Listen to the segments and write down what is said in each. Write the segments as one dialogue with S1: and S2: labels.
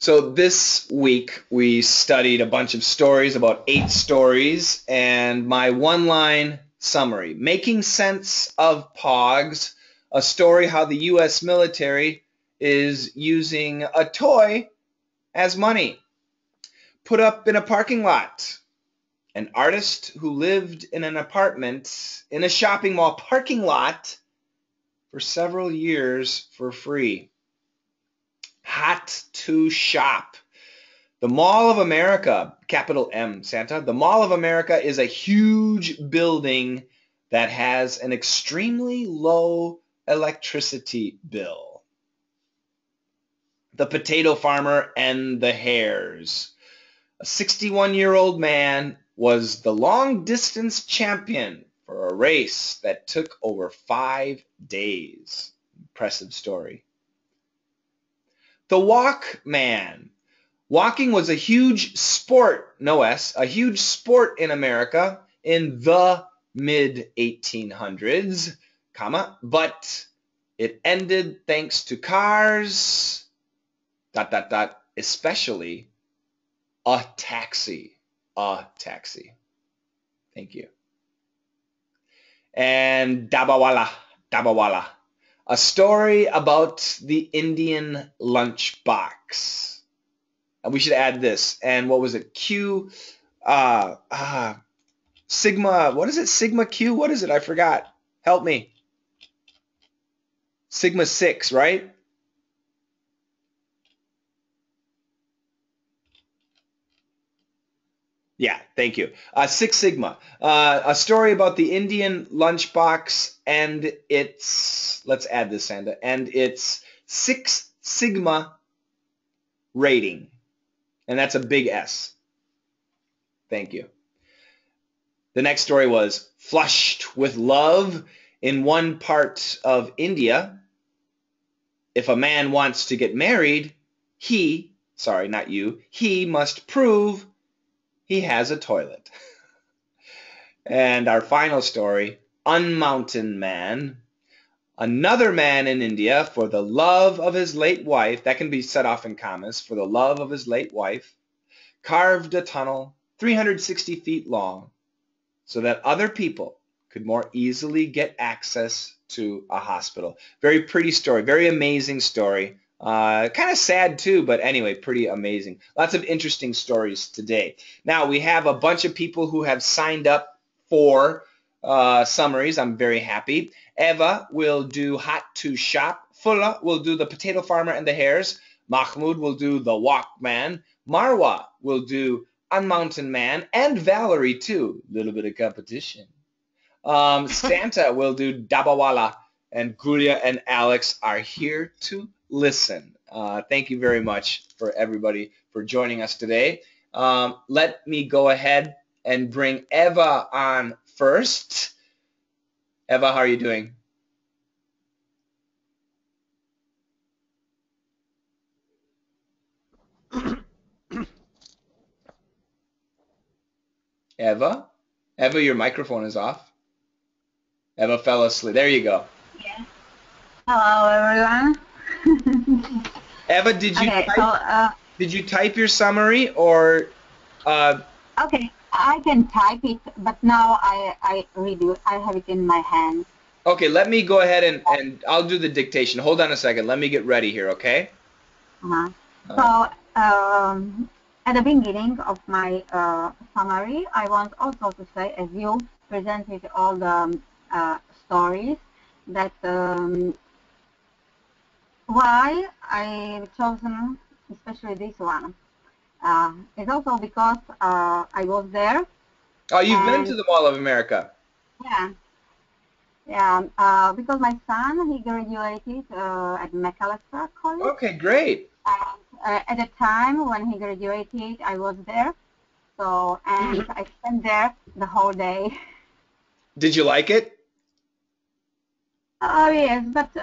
S1: So this week we studied a bunch of stories, about eight stories, and my one-line summary, making sense of POGs, a story how the U.S. military is using a toy as money. Put up in a parking lot. An artist who lived in an apartment in a shopping mall parking lot for several years for free. Hot to shop. The Mall of America, capital M, Santa, the Mall of America is a huge building that has an extremely low electricity bill. The Potato Farmer and the Hares. A 61-year-old man was the long distance champion for a race that took over five days. Impressive story. The Walkman. Walking was a huge sport, no S, a huge sport in America in the mid 1800s, comma, but it ended thanks to cars, dot, dot, dot, especially a taxi, a taxi. Thank you. And Dabbawala, Dabbawala, a story about the Indian lunchbox. And we should add this. And what was it? Q, uh, uh, Sigma, what is it? Sigma Q? What is it? I forgot. Help me. Sigma 6, right? Yeah, thank you. Uh, Six Sigma, uh, a story about the Indian lunchbox and its, let's add this, Santa, and its Six Sigma rating. And that's a big S. Thank you. The next story was Flushed with Love in one part of India. If a man wants to get married, he, sorry, not you, he must prove he has a toilet. and our final story, Unmountain Man. Another man in India, for the love of his late wife, that can be set off in commas, for the love of his late wife, carved a tunnel 360 feet long so that other people could more easily get access to a hospital. Very pretty story, very amazing story. Uh, kind of sad too, but anyway, pretty amazing. Lots of interesting stories today. Now we have a bunch of people who have signed up for uh, summaries. I'm very happy. Eva will do Hot to Shop. Fulla will do the Potato Farmer and the Hares. Mahmoud will do the Walkman. Marwa will do Unmountain Man. And Valerie too. Little bit of competition. Um, Santa will do Dabbawala. And Gulia and Alex are here to listen. Uh, thank you very much for everybody for joining us today. Um, let me go ahead and bring Eva on first. Eva, how are you doing? Eva? Eva, your microphone is off. Eva fell asleep. There you go.
S2: Yeah. Hello, everyone.
S1: Eva, did you
S2: okay,
S1: type,
S2: so, uh,
S1: did you type your summary or? Uh,
S2: okay, I can type it, but now I I read it. I have it in my hand.
S1: Okay, let me go ahead and, and I'll do the dictation. Hold on a second. Let me get ready here, okay?
S2: Uh-huh. So um, at the beginning of my uh, summary, I want also to say, as you presented all the um, uh, stories, that um, why I've chosen especially this one uh, is also because uh, I was there.
S1: Oh, you've been to the Mall of America.
S2: Yeah. Yeah, uh, because my son, he graduated uh, at Macalester College.
S1: Okay, great.
S2: And, uh, at the time when he graduated, I was there. So, and I spent there the whole day.
S1: Did you like it?
S2: Oh, yes, but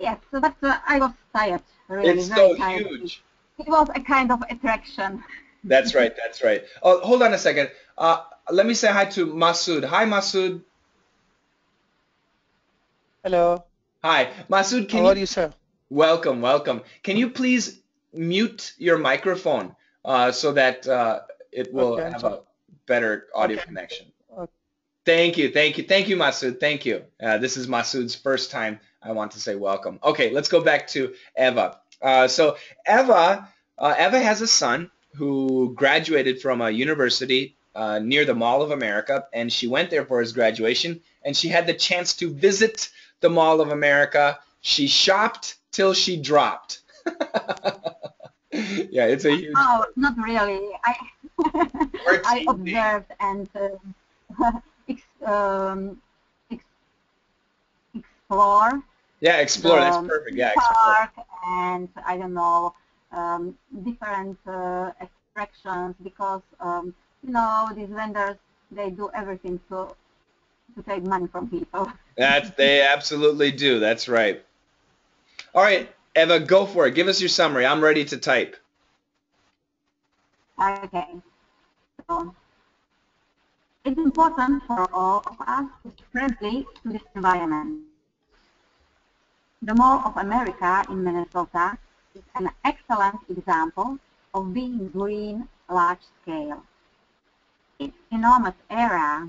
S2: Yes, but uh, I was tired. Really,
S1: it's so
S2: tired.
S1: huge.
S2: It was a kind of attraction.
S1: That's right. That's right. Oh, hold on a second. Uh, let me say hi to Masood. Hi, Masood.
S3: Hello.
S1: Hi, Masood. Can
S3: How
S1: you,
S3: are you, sir?
S1: Welcome, welcome. Can you please mute your microphone uh, so that uh, it will
S3: Okay.
S1: have a better audio
S3: Okay.
S1: connection.
S3: Okay.
S1: Thank you, thank you, thank you, Masood. Thank you. Uh, this is Masood's first time. I want to say welcome. Okay, let's go back to Eva. Uh, so Eva, uh, Eva has a son who graduated from a university uh, near the Mall of America, and she went there for his graduation, and she had the chance to visit the Mall of America. She shopped till she dropped. yeah, it's a huge.
S2: Oh, not really. I I observed and uh, ex, um, ex, explore
S1: Yeah, explore. That's perfect. Yeah, explore.
S2: park and I don't know um, different uh, attractions because um, you know these vendors they do everything to to take money from people.
S1: That they absolutely do. That's right. All right, Eva, go for it. Give us your summary. I'm ready to type.
S2: Okay. So it's important for all of us to be friendly to this environment. The Mall of America in Minnesota is an excellent example of being green large scale. Its enormous area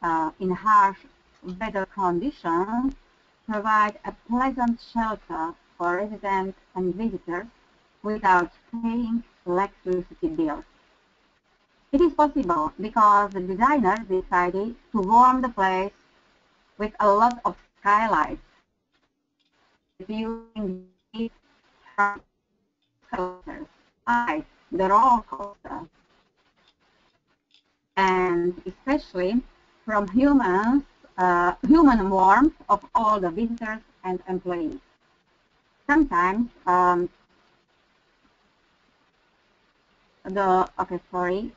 S2: uh, in harsh weather conditions provide a pleasant shelter for residents and visitors without paying electricity bills. It is possible because the designers decided to warm the place with a lot of skylights, viewing from coasters, like the roller coaster, and especially from humans, uh, human warmth of all the visitors and employees. Sometimes um, the okay sorry.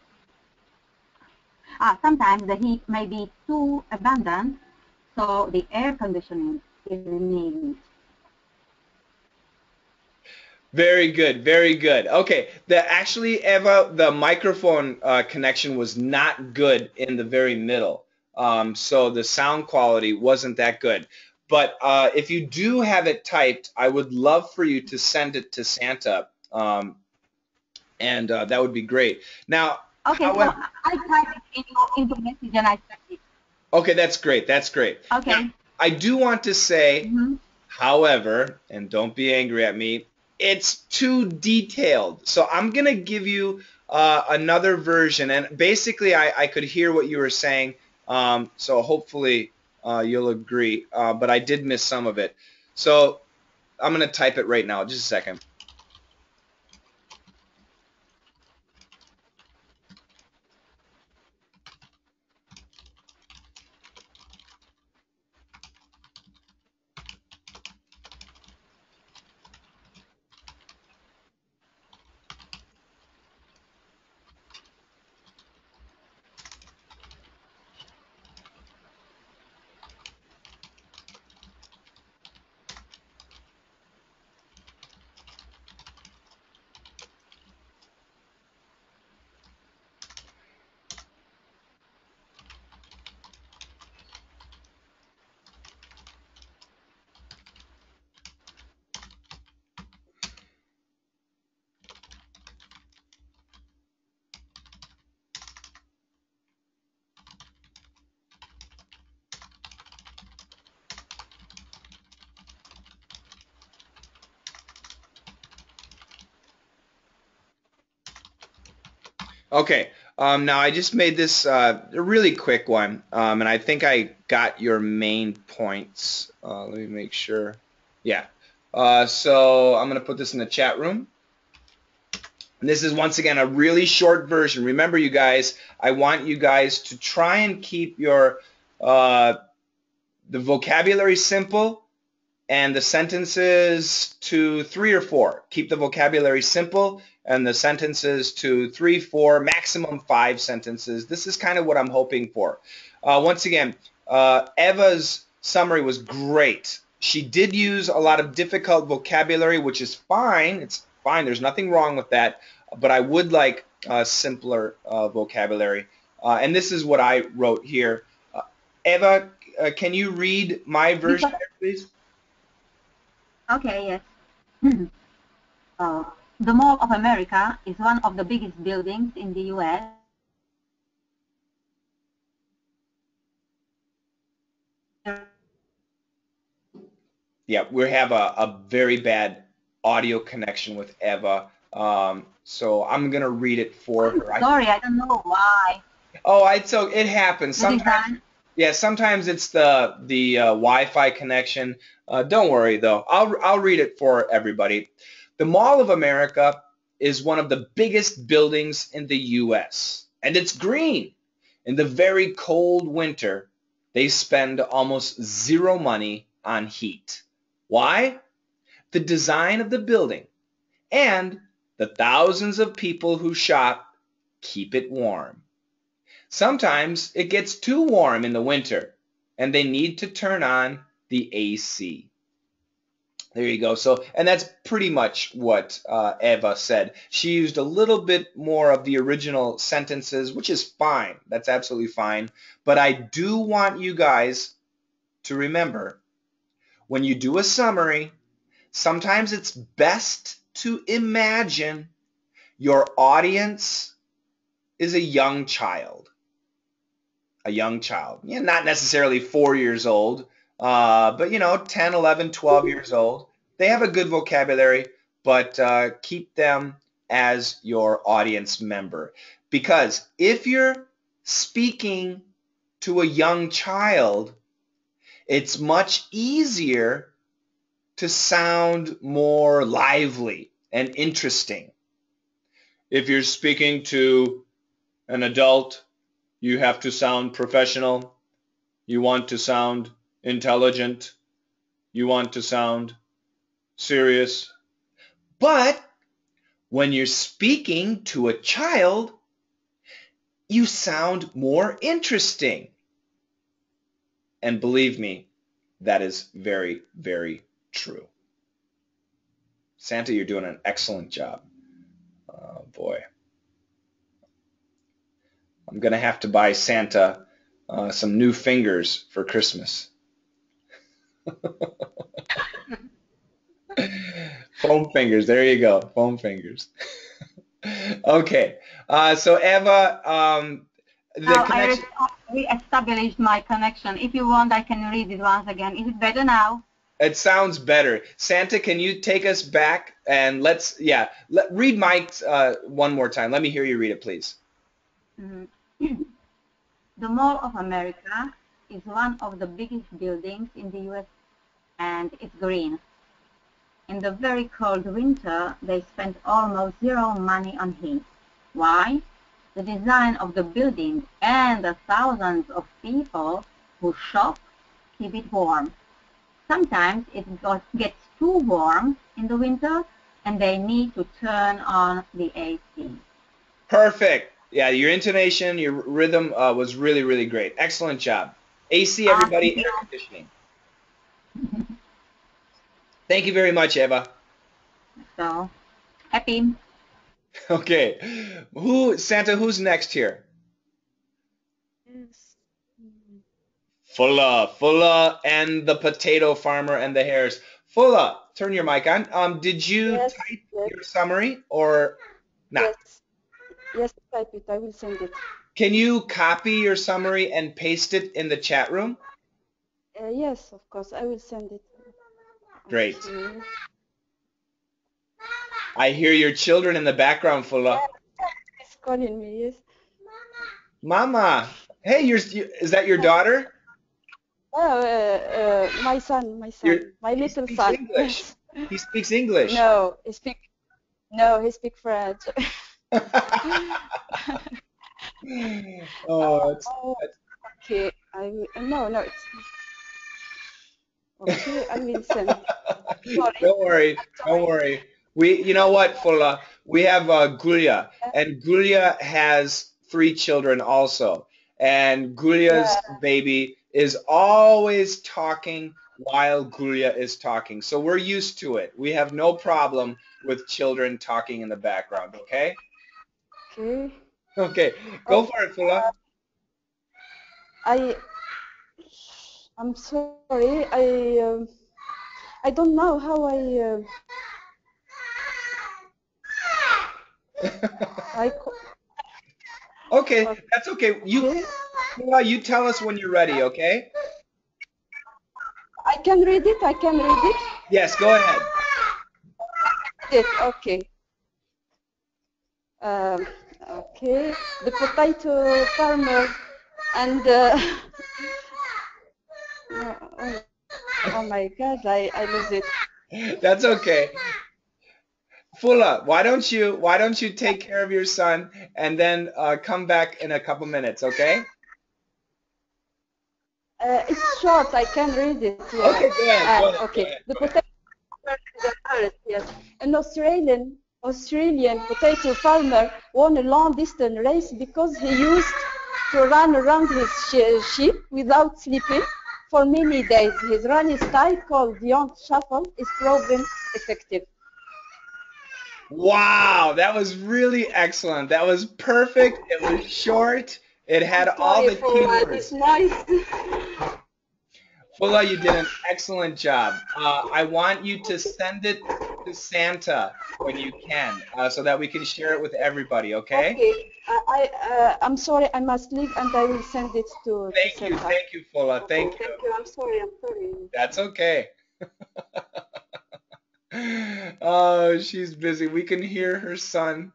S2: Ah, sometimes the heat may be too abundant so the air conditioning is needed
S1: Very good, very good. Okay, the actually Eva, the microphone uh, connection was not good in the very middle, um, so the sound quality wasn't that good. But uh, if you do have it typed, I would love for you to send it to Santa, um, and uh, that would be great. Now,
S2: okay
S1: However-
S2: so i type it into, into message and i send it
S1: okay, that's great, that's great.
S2: okay
S1: I do want to say,
S2: Mhm.
S1: However, and don't be angry at me, it's too detailed. So I'm going to give you uh, another version. And basically, I, I could hear what you were saying. Um, so hopefully uh, you'll agree. Uh, but I did miss some of it. So I'm going to type it right now. Just a second. Okay. Um, now I just made this uh, a really quick one, um, and I think I got your main points. Uh, let me make sure. Yeah. Uh, so I'm gonna put this in the chat room. And this is once again a really short version. Remember, you guys, I want you guys to try and keep your uh, the vocabulary simple and the sentences to three or four. Keep the vocabulary simple and the sentences to three, four, maximum five sentences. This is kind of what I'm hoping for. Uh, once again, uh, Eva's summary was great. She did use a lot of difficult vocabulary, which is fine. It's fine. There's nothing wrong with that. But I would like uh, simpler uh, vocabulary. Uh, and this is what I wrote here. Uh, Eva, uh, can you read my version, please?
S2: Okay, yes. uh, The Mall of America is one of the biggest buildings in the U.S.
S1: Yeah, we have a, a very bad audio connection with Eva. Um, so I'm gonna read it for her.
S2: Sorry, I don't know why.
S1: Oh, I so it happens sometimes. Yeah, sometimes it's the the uh, Wi-Fi connection. Uh, don't worry though. I'll I'll read it for everybody. The Mall of America is one of the biggest buildings in the U.S. and it's green. In the very cold winter, they spend almost zero money on heat. Why? The design of the building and the thousands of people who shop keep it warm. Sometimes it gets too warm in the winter and they need to turn on the AC. There you go. So, and that's pretty much what uh, Eva said. She used a little bit more of the original sentences, which is fine. That's absolutely fine. But I do want you guys to remember when you do a summary, sometimes it's best to imagine your audience is a young child. A young child. Yeah, not necessarily four years old, uh, but you know, 10, 11, 12 years old. They have a good vocabulary, but uh, keep them as your audience member. Because if you're speaking to a young child, it's much easier to sound more lively and interesting. If you're speaking to an adult, you have to sound professional. You want to sound intelligent. You want to sound serious. But when you're speaking to a child, you sound more interesting. And believe me, that is very, very true. Santa, you're doing an excellent job. Oh, boy. I'm going to have to buy Santa uh, some new fingers for Christmas. Foam fingers. There you go. Foam fingers. okay. Uh, so Eva, um,
S2: the now connection. I re-established my connection. If you want, I can read it once again. Is it better now?
S1: It sounds better. Santa, can you take us back and let's, yeah, let, read Mike's uh, one more time. Let me hear you read it, please.
S2: Mm -hmm. The Mall of America is one of the biggest buildings in the U.S. and it's green. In the very cold winter, they spend almost zero money on heat. Why? The design of the building and the thousands of people who shop keep it warm. Sometimes it gets too warm in the winter and they need to turn on the AC.
S1: Perfect. Yeah, your intonation, your rhythm uh, was really, really great. Excellent job. AC, everybody, air conditioning. Thank you very much, Eva.
S2: So, happy.
S1: Okay. Who, Santa, who's next here? Fulla, Fulla, and the potato farmer and the hares. Fulla, turn your mic on. Um, did you yes, type yes. your summary or not?
S3: Yes. Yes, type it. I will send it.
S1: Can you copy your summary and paste it in the chat room?
S3: Uh, yes, of course. I will send it.
S1: Great. I hear your children in the background, Fulla.
S3: It's calling me, yes.
S1: Mama. Hey, you're, is that your daughter?
S3: Oh, uh, uh, my son, my son, my little son.
S1: English. he speaks English.
S3: No, he speak. No, he speak French.
S1: oh, it's,
S3: oh, okay. I no, no. It's, okay, I.
S1: Sorry. Don't worry. Don't worry. We, you know what, Fulla? We have uh, Gulia, and Gulia has three children also, and Gulia's yeah. baby is always talking while Gulia is talking. So we're used to it. We have no problem with children talking in the background, okay?
S3: Okay.
S1: Okay, go for it, Fulla.
S3: I, I'm sorry. I, uh, I don't know how I. Uh, I
S1: okay, that's okay. You, you tell us when you're ready, okay?
S3: I can read it. I can read it.
S1: Yes, go ahead.
S3: It, okay. Um, okay. The potato farmer and uh, oh, oh my God, I, I lose it.
S1: That's okay. Fula, why don't you why don't you take care of your son and then uh, come back in a couple minutes, okay?
S3: Uh, it's short. I can read it.
S1: Yeah. Okay, go ahead. Go ahead
S3: uh, okay.
S1: Go ahead.
S3: The potato farmer. yes. An Australian Australian potato farmer won a long distance race because he used to run around his sheep without sleeping for many days. His running style called the Young Shuffle is proven effective.
S1: Wow, that was really excellent. That was perfect. It was short. It had all the keywords.
S3: It's nice.
S1: Fula, you did an excellent job. Uh, I want you to send it to Santa when you can, uh, so that we can share it with everybody. Okay?
S3: Okay. Uh, I uh, I'm sorry. I must leave, and I will send it to.
S1: Thank
S3: to
S1: you,
S3: Santa.
S1: thank you, Fula. Thank
S3: okay,
S1: you.
S3: Thank you. I'm sorry. I'm sorry.
S1: That's okay. oh, she's busy. We can hear her son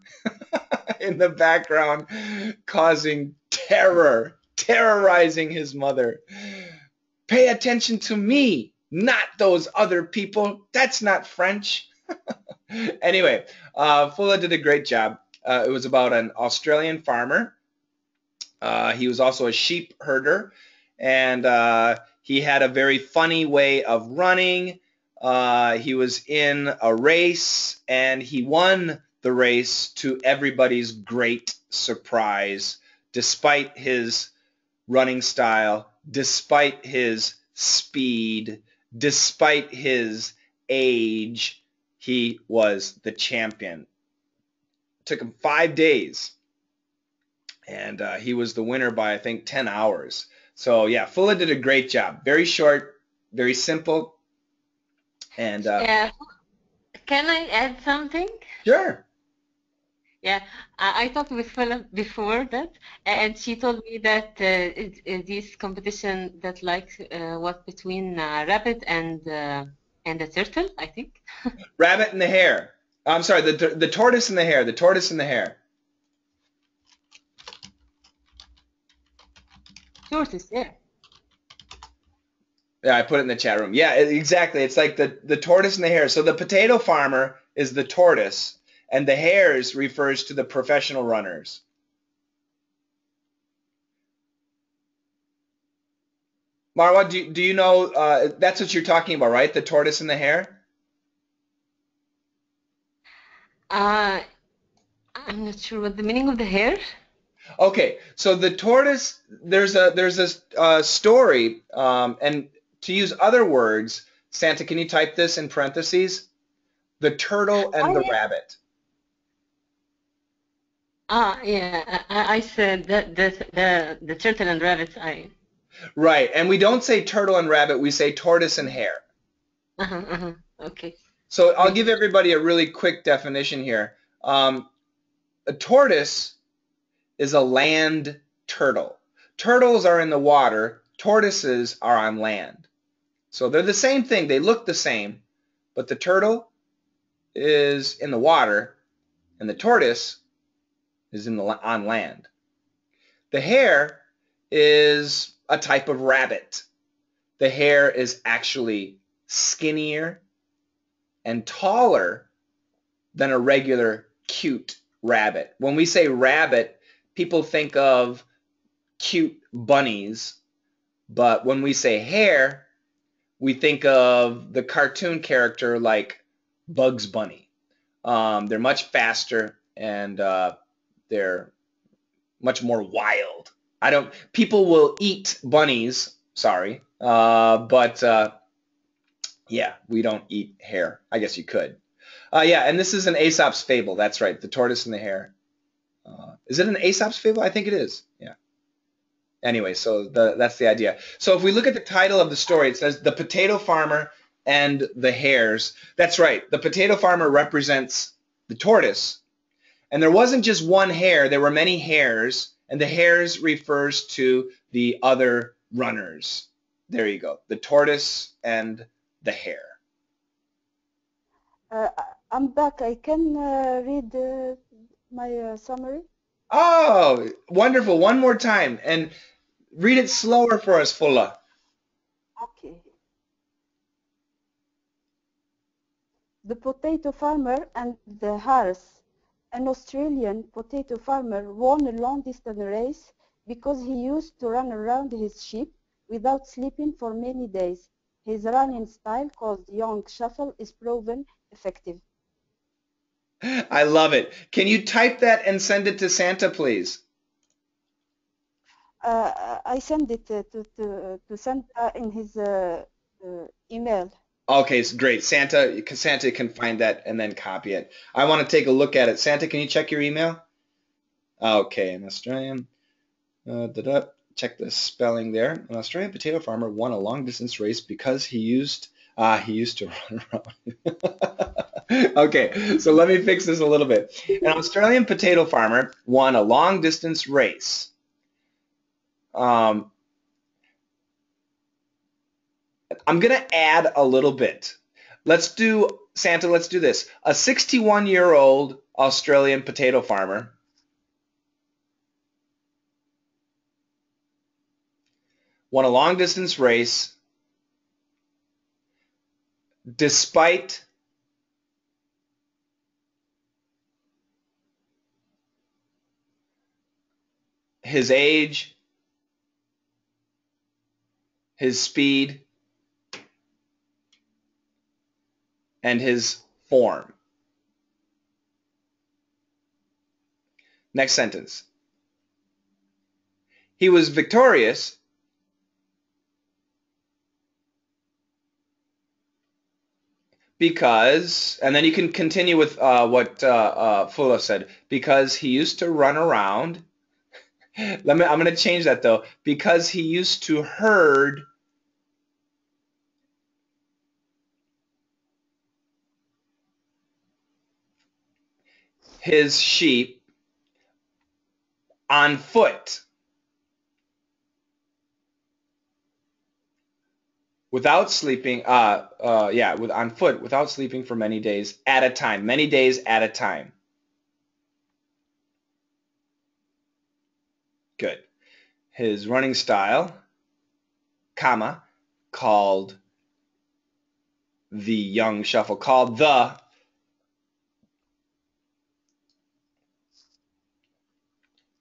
S1: in the background causing terror, terrorizing his mother. Pay attention to me, not those other people. That's not French. anyway, uh, Fula did a great job. Uh, it was about an Australian farmer. Uh, he was also a sheep herder, and uh, he had a very funny way of running. Uh, he was in a race, and he won the race to everybody's great surprise, despite his running style despite his speed, despite his age, he was the champion. It took him five days, and uh, he was the winner by I think 10 hours. So yeah, Fula did a great job. Very short, very simple, and uh,
S4: yeah. Can I add something?
S1: Sure.
S4: Yeah, I, I talked with Philip before that, and she told me that uh, it, it, this competition that like uh, was between uh, rabbit and uh, and the turtle, I think.
S1: rabbit and the hare. I'm sorry, the the tortoise and the hare. The tortoise and the hare.
S4: Tortoise, yeah.
S1: Yeah, I put it in the chat room. Yeah, exactly. It's like the the tortoise and the hare. So the potato farmer is the tortoise and the hares refers to the professional runners. Marwa, do, do you know, uh, that's what you're talking about, right? The tortoise and the hare?
S4: Uh, I'm not sure what the meaning of the hare.
S1: Okay, so the tortoise, there's a there's a uh, story, um, and to use other words, Santa, can you type this in parentheses? The turtle and oh, the yeah. rabbit.
S4: Ah, yeah, I, I said that the, the the turtle and rabbit. I.
S1: Right, and we don't say turtle and rabbit. We say tortoise and hare.
S4: Uh huh. Uh-huh. Okay.
S1: So I'll give everybody a really quick definition here. Um, a tortoise is a land turtle. Turtles are in the water. Tortoises are on land. So they're the same thing. They look the same, but the turtle is in the water, and the tortoise is in the, on land. The hare is a type of rabbit. The hare is actually skinnier and taller than a regular cute rabbit. When we say rabbit, people think of cute bunnies, but when we say hare, we think of the cartoon character like Bugs Bunny. Um, they're much faster and uh, they're much more wild. I don't. People will eat bunnies. Sorry, uh, but uh, yeah, we don't eat hare. I guess you could. Uh, yeah, and this is an Aesop's fable. That's right, the tortoise and the hare. Uh, is it an Aesop's fable? I think it is. Yeah. Anyway, so the, that's the idea. So if we look at the title of the story, it says the potato farmer and the hares. That's right. The potato farmer represents the tortoise And there wasn't just one hare, there were many hares, and the hares refers to the other runners. There you go, the tortoise and the hare.
S3: Uh, I'm back. I can uh, read uh, my uh, summary.
S1: Oh, wonderful. One more time. And read it slower for us, Fulla.
S3: Okay. The potato farmer and the hares. An Australian potato farmer won a long-distance race because he used to run around his sheep without sleeping for many days. His running style, called Young Shuffle, is proven effective.
S1: I love it. Can you type that and send it to Santa, please?
S3: Uh, I send it uh, to, to, to Santa in his uh, uh email.
S1: Okay, great. Santa, Santa can find that and then copy it. I want to take a look at it. Santa, can you check your email? Okay, an Australian. Uh, da -da. Check the spelling there. An Australian potato farmer won a long distance race because he used uh, he used to run around. okay, so let me fix this a little bit. An Australian potato farmer won a long distance race. Um, I'm going to add a little bit. Let's do, Santa, let's do this. A 61-year-old Australian potato farmer won a long-distance race despite his age, his speed, and his form. Next sentence. He was victorious because, and then you can continue with uh, what uh, uh, said, because he used to run around. Let me, I'm going to change that though, because he used to herd his sheep on foot without sleeping uh, uh, yeah with on foot without sleeping for many days at a time many days at a time. Good. His running style comma called the young shuffle called the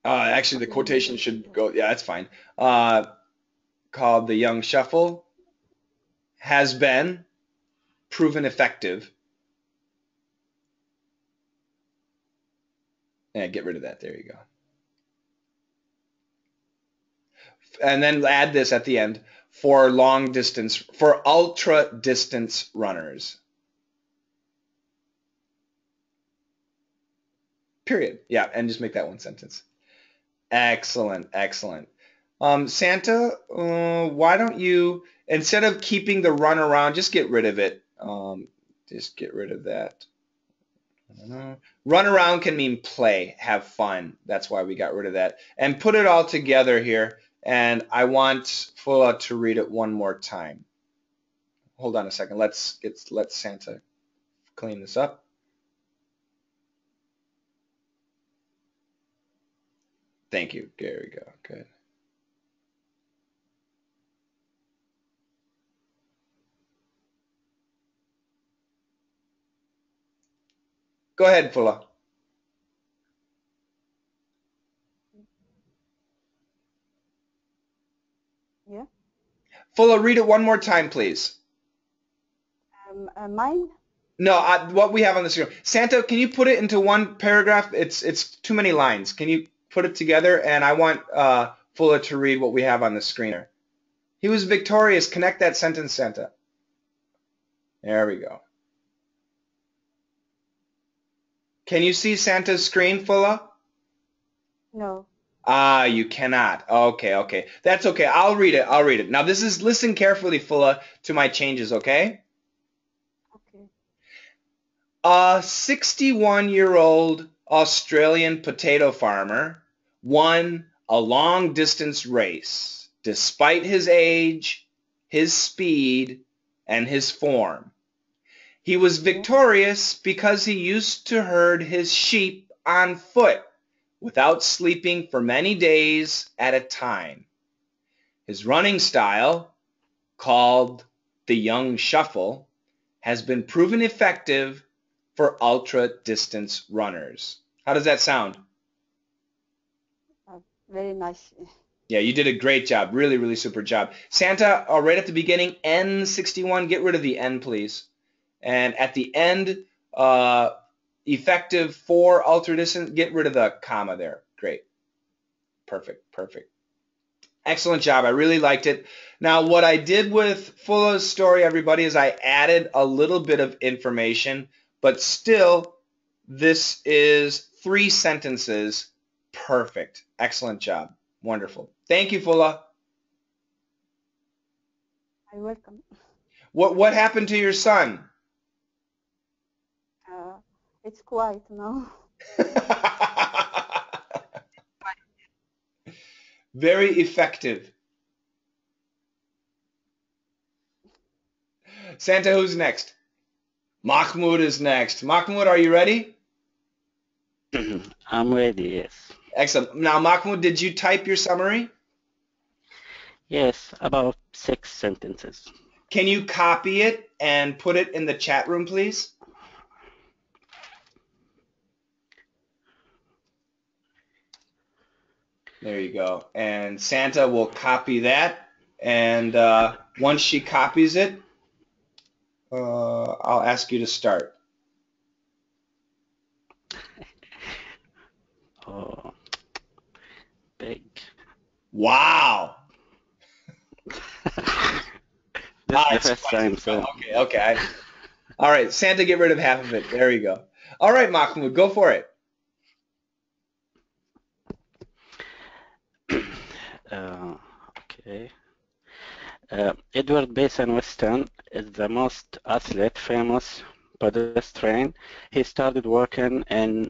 S1: Uh, actually, the quotation should go. Yeah, that's fine. Uh, called the Young Shuffle has been proven effective. Yeah, get rid of that. There you go. And then add this at the end for long distance, for ultra distance runners. Period. Yeah, and just make that one sentence. Excellent, excellent. Um, Santa, uh, why don't you, instead of keeping the run around, just get rid of it. Um, just get rid of that. Run around can mean play, have fun. That's why we got rid of that. And put it all together here. And I want Fulla to read it one more time. Hold on a second. Let's get let Santa clean this up. Thank you. There we go. Good. Go ahead, Fulla.
S3: Yeah.
S1: Fulla, read it one more time, please.
S3: Um, uh, mine?
S1: No, I, what we have on the screen. Santa, can you put it into one paragraph? It's it's too many lines. Can you put it together, and I want uh, Fulla to read what we have on the screener. He was victorious. Connect that sentence, Santa. There we go. Can you see Santa's screen, Fulla?
S3: No.
S1: Ah, you cannot. Okay, okay. That's okay. I'll read it. I'll read it. Now, this is, listen carefully, Fulla, to my changes, okay?
S3: Okay.
S1: A 61-year-old Australian potato farmer won a long distance race despite his age, his speed, and his form. He was victorious because he used to herd his sheep on foot without sleeping for many days at a time. His running style, called the Young Shuffle, has been proven effective for ultra distance runners. How does that sound?
S3: Very nice.
S1: Yeah, you did a great job. Really, really super job. Santa, uh, right at the beginning, N61, get rid of the N, please. And at the end, uh, effective for ultra distance, get rid of the comma there. Great. Perfect, perfect. Excellent job. I really liked it. Now, what I did with Fulla's story, everybody, is I added a little bit of information, but still, this is three sentences. Perfect. Excellent job. Wonderful. Thank you, Fulla.
S3: You're welcome.
S1: What what happened to your son?
S3: Uh, it's quiet now.
S1: Very effective. Santa, who's next? Mahmoud is next. Mahmoud, are you ready?
S5: I'm ready, yes.
S1: Excellent. Now, Mahmoud, did you type your summary?
S5: Yes, about six sentences.
S1: Can you copy it and put it in the chat room, please? There you go. And Santa will copy that. And uh, once she copies it, uh, I'll ask you to start. Wow.
S5: This
S1: Ah,
S5: is
S1: it's
S5: the first time, so
S1: Okay, okay. I- all right, Santa, get rid of half of it. There you go. All right, Mahmoud, go for it.
S5: uh, okay. Uh, Edward Payson Weston is the most athlete famous pedestrian. He started working in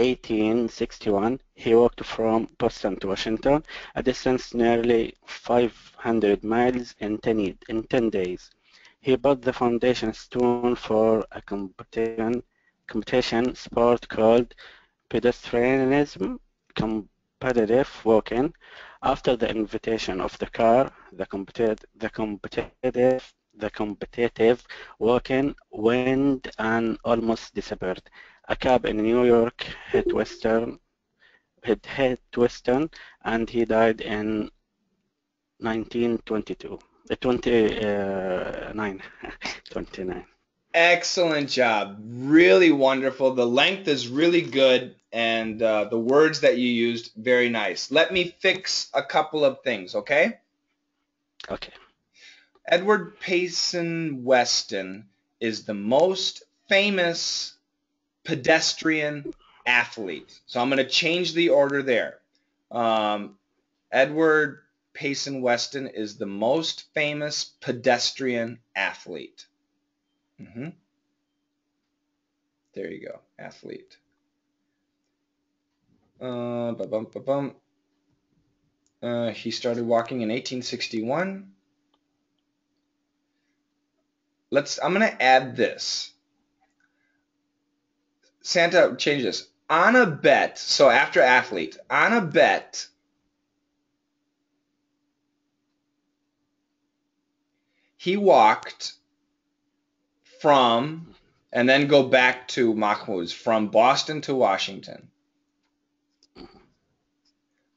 S5: 1861. He walked from Boston to Washington, a distance nearly 500 miles in 10, in 10 days. He put the foundation stone for a competition, competition sport called pedestrianism, competitive walking. After the invitation of the car, the the competitive, the competitive walking went and almost disappeared. A cab in New York hit Western, hit, hit Weston, and he died in 1922. Uh, 29. 29.
S1: Excellent job. Really wonderful. The length is really good, and uh, the words that you used, very nice. Let me fix a couple of things, okay?
S5: Okay.
S1: Edward Payson Weston is the most famous pedestrian athlete. So I'm going to change the order there. Um, Edward Payson Weston is the most famous pedestrian athlete. hmm There you go, athlete. Uh. Uh, he started walking in 1861 let's I'm gonna add this. Santa, change this. On a bet, so after athlete, on a bet, he walked from, and then go back to Mahmoud's, from Boston to Washington.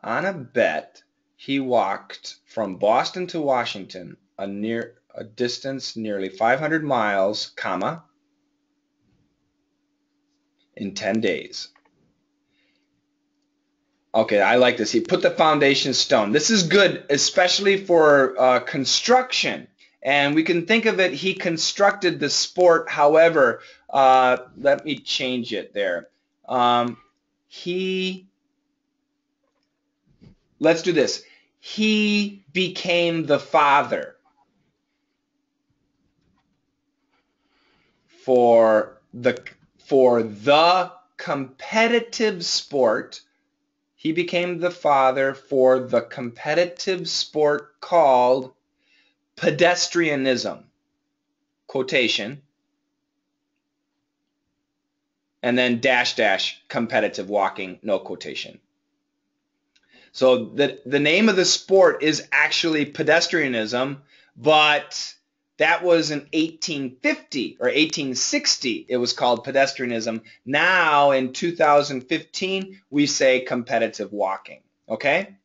S1: On a bet, he walked from Boston to Washington, a near a distance nearly 500 miles, comma, in 10 days. Okay, I like this. He put the foundation stone. This is good, especially for uh, construction. And we can think of it, he constructed the sport. However, uh, let me change it there. Um, he, let's do this. He became the father. for the for the competitive sport. He became the father for the competitive sport called pedestrianism. Quotation. And then dash dash competitive walking, no quotation. So the, the name of the sport is actually pedestrianism, but that was in 1850 or 1860. It was called pedestrianism. Now in 2015, we say competitive walking. Okay?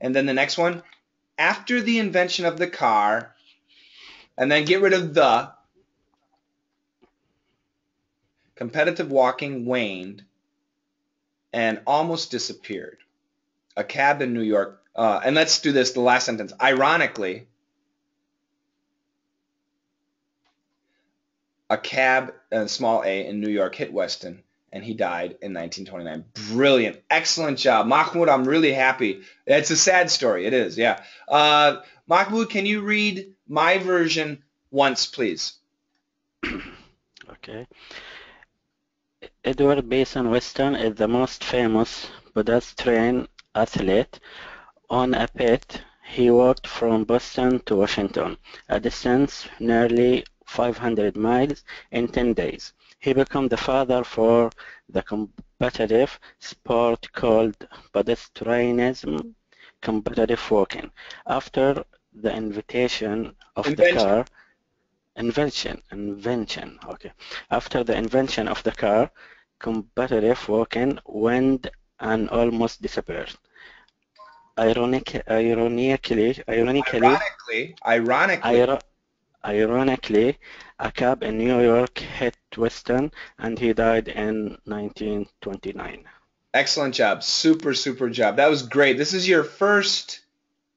S1: And then the next one, after the invention of the car, and then get rid of the, competitive walking waned and almost disappeared. A cab in New York, uh, and let's do this, the last sentence. Ironically, a cab, a small a, in New York hit Weston, and he died in 1929. Brilliant. Excellent job. Mahmoud, I'm really happy. It's a sad story. It is, yeah. Uh, Mahmoud, can you read my version once, please?
S5: okay. Edward Payson Weston is the most famous pedestrian athlete. On a pit, he walked from Boston to Washington, a distance nearly 500 miles in 10 days. He became the father for the competitive sport called pedestrianism, competitive walking. After the invitation of
S1: Invention.
S5: the car, invention, invention, okay. After the invention of the car, competitive walking went and almost disappeared. Ironic, ironically, ironically,
S1: Ironically, ironically,
S5: iro- ironically, a cab in New York hit Weston and he died in 1929.
S1: excellent job. Super, super job. That was great. This is your first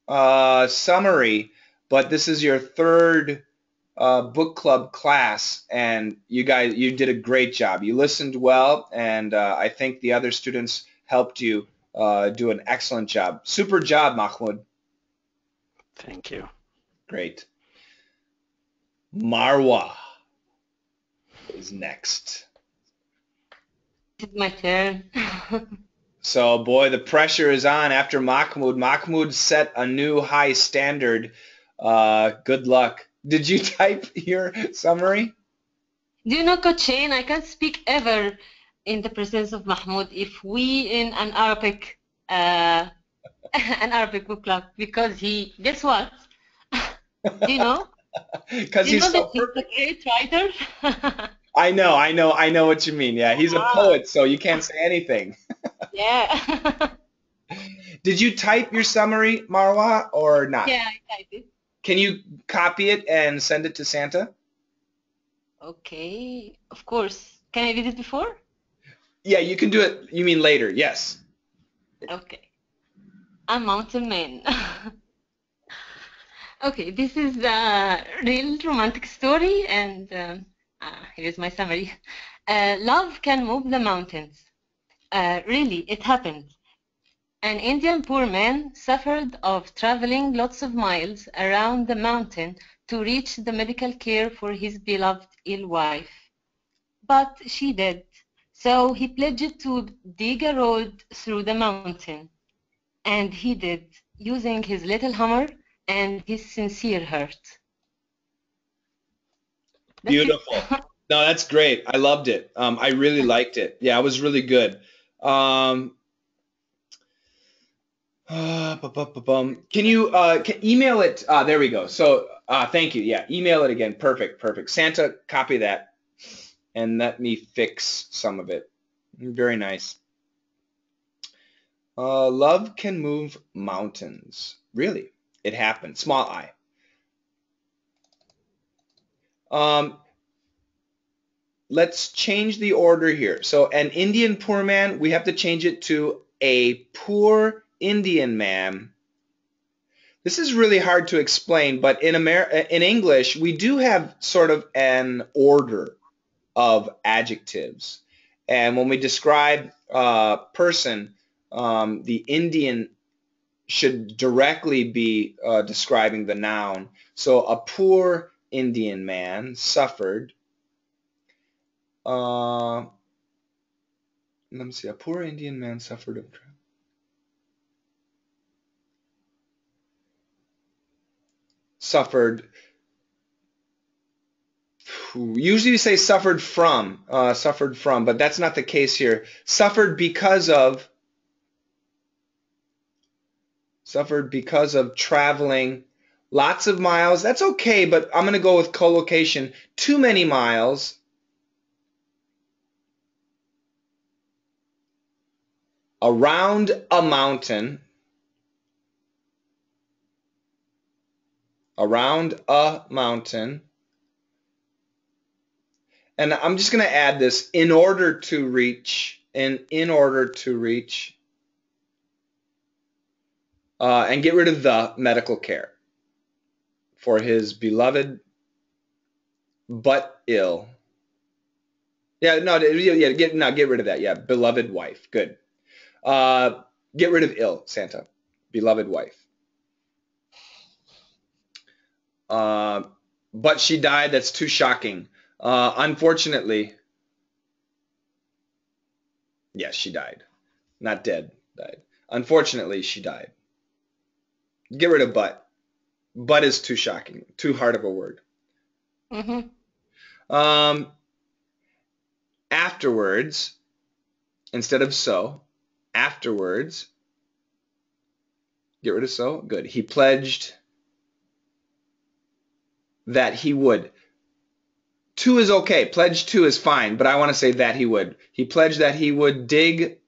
S1: uh, summary, but this is your third uh, book club class, and you guys, you did a great job. You listened well, and uh, I think the other students helped you uh, do an excellent job. Super job, Mahmoud.
S5: Thank you.
S1: Great. Marwa is next.
S4: It's my turn.
S1: So, boy, the pressure is on after Mahmoud. Mahmoud set a new high standard. Uh, good luck. Did you type your summary?
S4: Do you know, Coach I can't speak ever in the presence of Mahmoud if we in an Arabic uh, an Arabic book club because he guess what? Do you know?
S1: Because he's so
S4: he's a
S1: perfect.
S4: great writer?
S1: I know, I know, I know what you mean. Yeah, he's a poet, so you can't say anything.
S4: yeah.
S1: Did you type your summary, Marwa, or not?
S4: yeah, I typed it.
S1: Can you copy it and send it to Santa?
S4: Okay, of course. Can I read it before?
S1: Yeah, you can do it. You mean later? Yes.
S4: Okay. A mountain man. Okay, this is a real romantic story, and um, uh, here's my summary. Uh, love can move the mountains. Uh, really, it happened. An Indian poor man suffered of traveling lots of miles around the mountain to reach the medical care for his beloved ill wife. But she did. So he pledged to dig a road through the mountain. And he did, using his little hammer and his sincere heart. That's.
S1: Beautiful. No, that's great. I loved it. Um, I really liked it. Yeah, it was really good. Um, uh. Can you uh, can email it? Uh, there we go. So uh, thank you. Yeah, email it again. Perfect, perfect. Santa, copy that, and let me fix some of it. Very nice. Uh, love can move mountains. Really, it happened. Small i. Um, let's change the order here. So an Indian poor man, we have to change it to a poor Indian man. This is really hard to explain, but in Amer- in English, we do have sort of an order of adjectives. And when we describe a person, um, the Indian should directly be uh, describing the noun. So a poor Indian man suffered uh, let me see. A poor Indian man suffered. Suffered. Usually we say suffered from, uh, suffered from, but that's not the case here. Suffered because of. Suffered because of traveling lots of miles. That's okay, but I'm going to go with collocation. Too many miles around a mountain, around a mountain, and I'm just going to add this in order to reach, and in order to reach, uh, and get rid of the medical care for his beloved but ill. Yeah, no, yeah, get no, get rid of that. Yeah, beloved wife. Good. Uh, get rid of ill, Santa. Beloved wife. Uh, but she died. That's too shocking. Uh, unfortunately, yes, she died. Not dead, died. Unfortunately, she died. Get rid of but. But is too shocking. Too hard of a word.
S4: Mm-hmm.
S1: Um, afterwards, instead of so, afterwards, get rid of so, good. He pledged that he would. Two is okay. Pledge two is fine, but I want to say that he would. He pledged that he would dig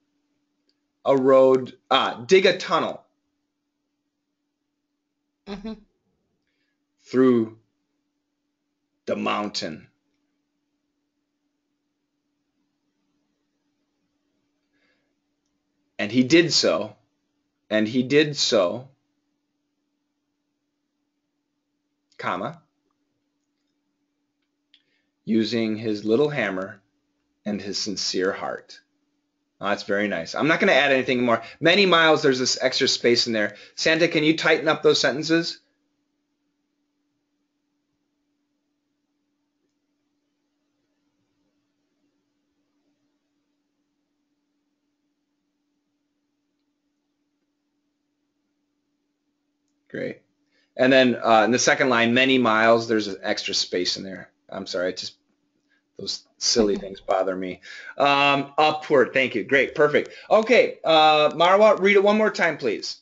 S1: a road, ah, dig a tunnel
S4: Mm-hmm.
S1: through the mountain. And he did so, and he did so, comma, using his little hammer and his sincere heart. Oh, that's very nice. I'm not going to add anything more. Many miles, there's this extra space in there. Santa, can you tighten up those sentences? Great. And then uh, in the second line, many miles, there's an extra space in there. I'm sorry, it just those silly things bother me. Um, upward, thank you. Great, perfect. Okay, uh, Marwa, read it one more time, please.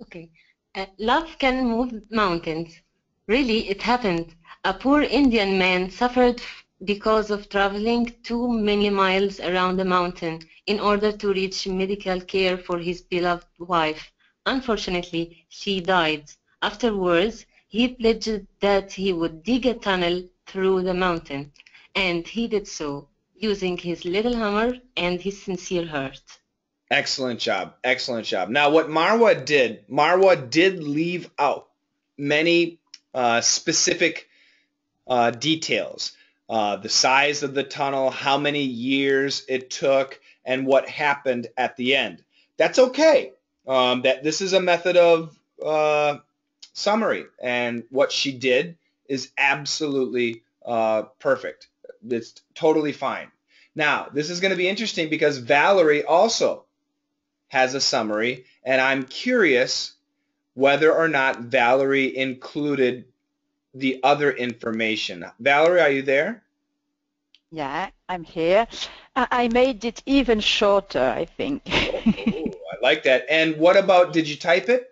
S4: Okay. Uh, love can move mountains. Really, it happened. A poor Indian man suffered because of traveling too many miles around a mountain in order to reach medical care for his beloved wife. Unfortunately, she died. Afterwards, he pledged that he would dig a tunnel through the mountain, and he did so, using his little hammer and his sincere heart.
S1: Excellent job. Excellent job. Now, what Marwa did, Marwa did leave out many uh, specific uh, details. Uh, the size of the tunnel, how many years it took, and what happened at the end. That's okay. Um, that this is a method of uh, summary, and what she did is absolutely uh, perfect. It's totally fine. Now, this is going to be interesting because Valerie also has a summary, and I'm curious whether or not Valerie included the other information. Valerie, are you there?
S6: Yeah, I'm here. I made it even shorter, I think.
S1: Ooh, I like that. And what about, did you type it?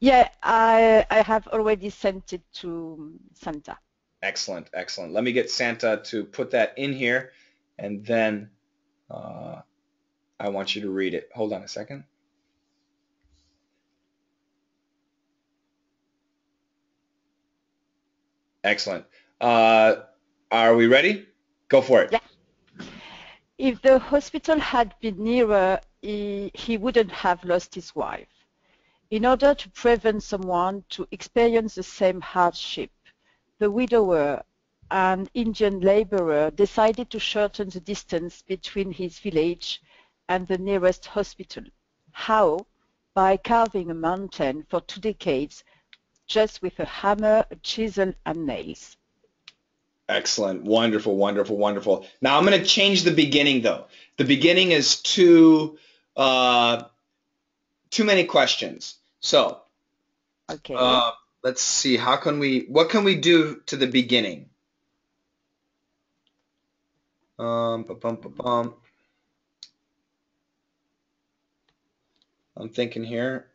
S6: Yeah, I I have already sent it to Santa.
S1: Excellent, excellent. Let me get Santa to put that in here, and then uh, I want you to read it. Hold on a second. Excellent. Uh, are we ready? Go for it.
S6: Yeah. If the hospital had been nearer, he, he wouldn't have lost his wife. In order to prevent someone to experience the same hardship, the widower, an Indian laborer, decided to shorten the distance between his village and the nearest hospital. How? By carving a mountain for two decades just with a hammer, a chisel, and nails.
S1: Excellent. Wonderful, wonderful, wonderful. Now I'm going to change the beginning though. The beginning is too uh, too many questions. So
S6: Okay.
S1: uh, let's see. How can we? What can we do to the beginning? Um, ba-bum, ba-bum. I'm thinking here.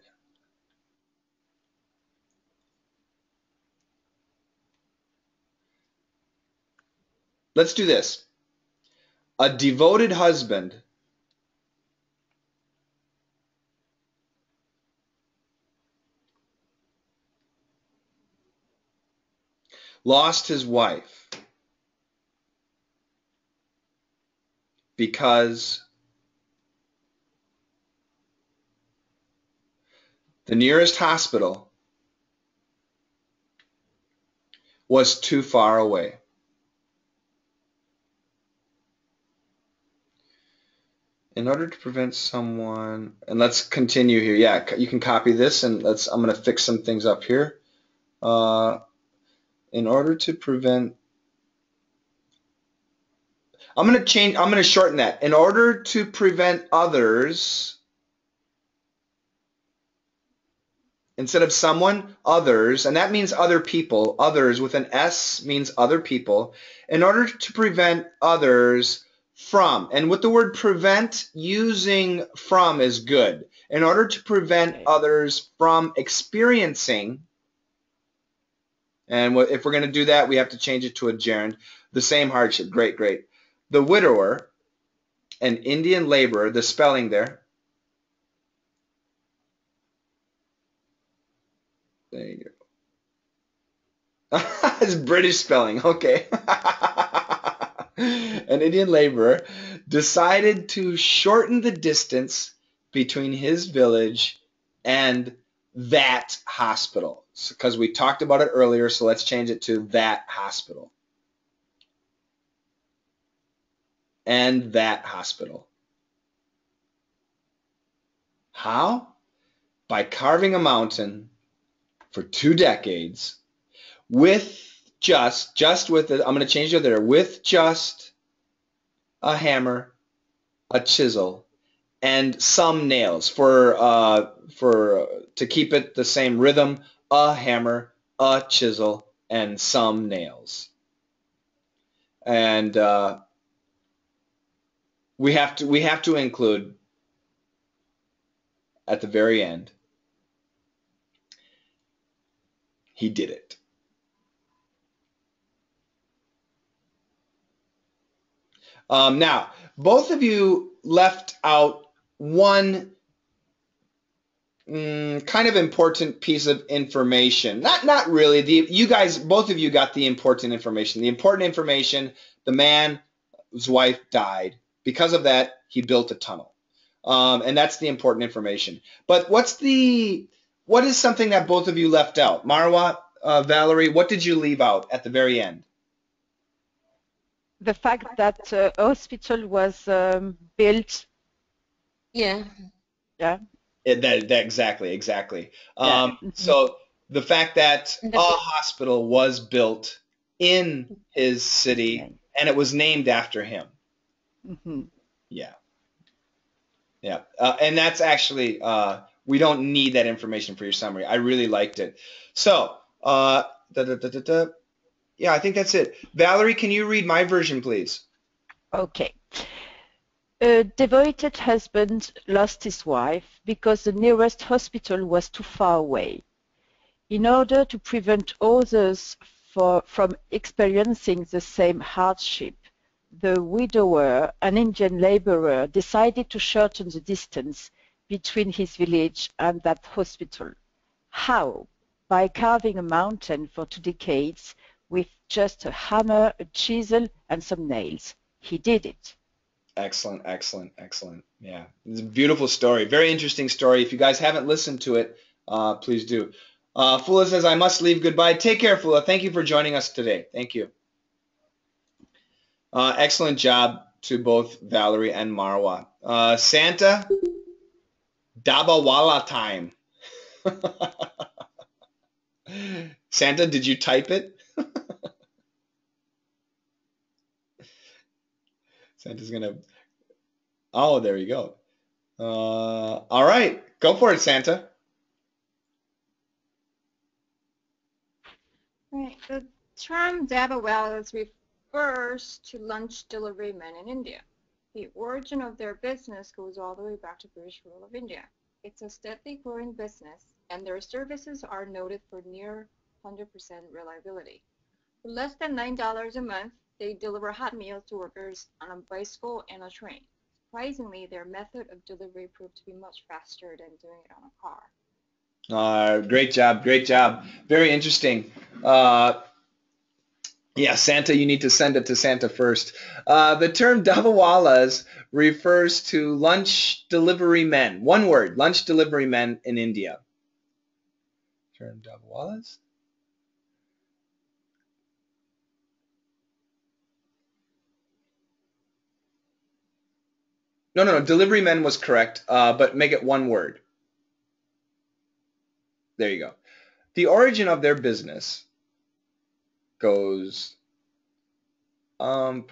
S1: Let's do this. A devoted husband lost his wife because the nearest hospital was too far away. In order to prevent someone, and let's continue here. Yeah, you can copy this, and let's. I'm going to fix some things up here. Uh, in order to prevent, I'm going to change. I'm going to shorten that. In order to prevent others, instead of someone, others, and that means other people. Others with an S means other people. In order to prevent others from, and with the word prevent, using from is good. In order to prevent others from experiencing, and if we're going to do that, we have to change it to a gerund, the same hardship. Great, great. The widower, an Indian laborer, the spelling there. There you go. it's British spelling. Okay. An Indian laborer decided to shorten the distance between his village and that hospital. Because we talked about it earlier, so let's change it to that hospital. And that hospital. How? By carving a mountain for two decades with just, just with it, I'm going to change it there, with just a hammer, a chisel, and some nails for, uh, for, uh, to keep it the same rhythm, a hammer, a chisel, and some nails. And, uh, we have to, we have to include at the very end, he did it. Um, now, both of you left out one mm, kind of important piece of information. Not, not really. The you guys, both of you got the important information. The important information: the man's wife died. Because of that, he built a tunnel, um, and that's the important information. But what's the what is something that both of you left out? Marwa, uh, Valerie, what did you leave out at the very end?
S6: The fact that uh, hospital was um, built,
S4: Yeah.
S6: yeah,
S1: It, that, that exactly, exactly.
S6: Yeah.
S1: Um, so the fact that a hospital was built in his city
S6: Okay.
S1: and it was named after him.
S6: hmm
S1: Yeah. Yeah. Uh, and that's actually, uh, we don't need that information for your summary. I really liked it. So, uh, da, da, da. yeah, I think that's it. Valerie, can you read my version, please?
S6: Okay. A devoted husband lost his wife because the nearest hospital was too far away. In order to prevent others for, from experiencing the same hardship, the widower, an Indian laborer, decided to shorten the distance between his village and that hospital. How? By carving a mountain for two decades with just a hammer, a chisel, and some nails. He did it.
S1: Excellent, excellent, excellent. Yeah, it's a beautiful story. Very interesting story. If you guys haven't listened to it, uh, please do. Uh, Fula says, I must leave. Goodbye. Take care, Fula. Thank you for joining us today. Thank you. Uh, excellent job to both Valerie and Marwa. Uh, Santa, Dabbawala time. Santa, did you type it? Santa's gonna. Oh, there you go. Uh, all right, go for it, Santa.
S7: Right. The term Dabbawalas refers to lunch delivery men in India. The origin of their business goes all the way back to British rule of India. It's a steadily growing business, and their services are noted for near 100% reliability. For less than $9 a month, they deliver hot meals to workers on a bicycle and a train. Surprisingly, their method of delivery proved to be much faster than doing it on a car.
S1: Uh, great job, great job. Very interesting. Uh, yeah, Santa, you need to send it to Santa first. Uh, the term Dabbawalas refers to lunch delivery men. One word, lunch delivery men in India. Term Dabbawalas? No, no, no. Delivery men was correct, uh, but make it one word. There you go. The origin of their business goes. Um,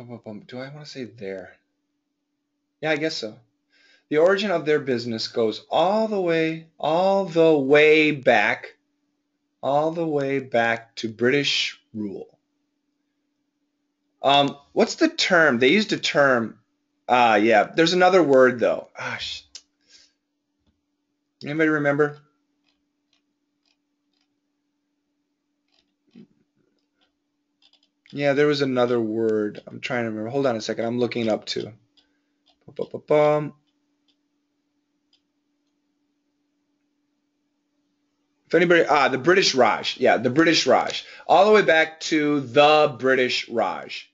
S1: do I want to say there? Yeah, I guess so. The origin of their business goes all the way, all the way back, all the way back to British rule. Um, what's the term? They used a term Ah, uh, yeah. There's another word though. Gosh. Anybody remember? Yeah, there was another word. I'm trying to remember. Hold on a second. I'm looking up too. If anybody, ah, the British Raj. Yeah, the British Raj. All the way back to the British Raj.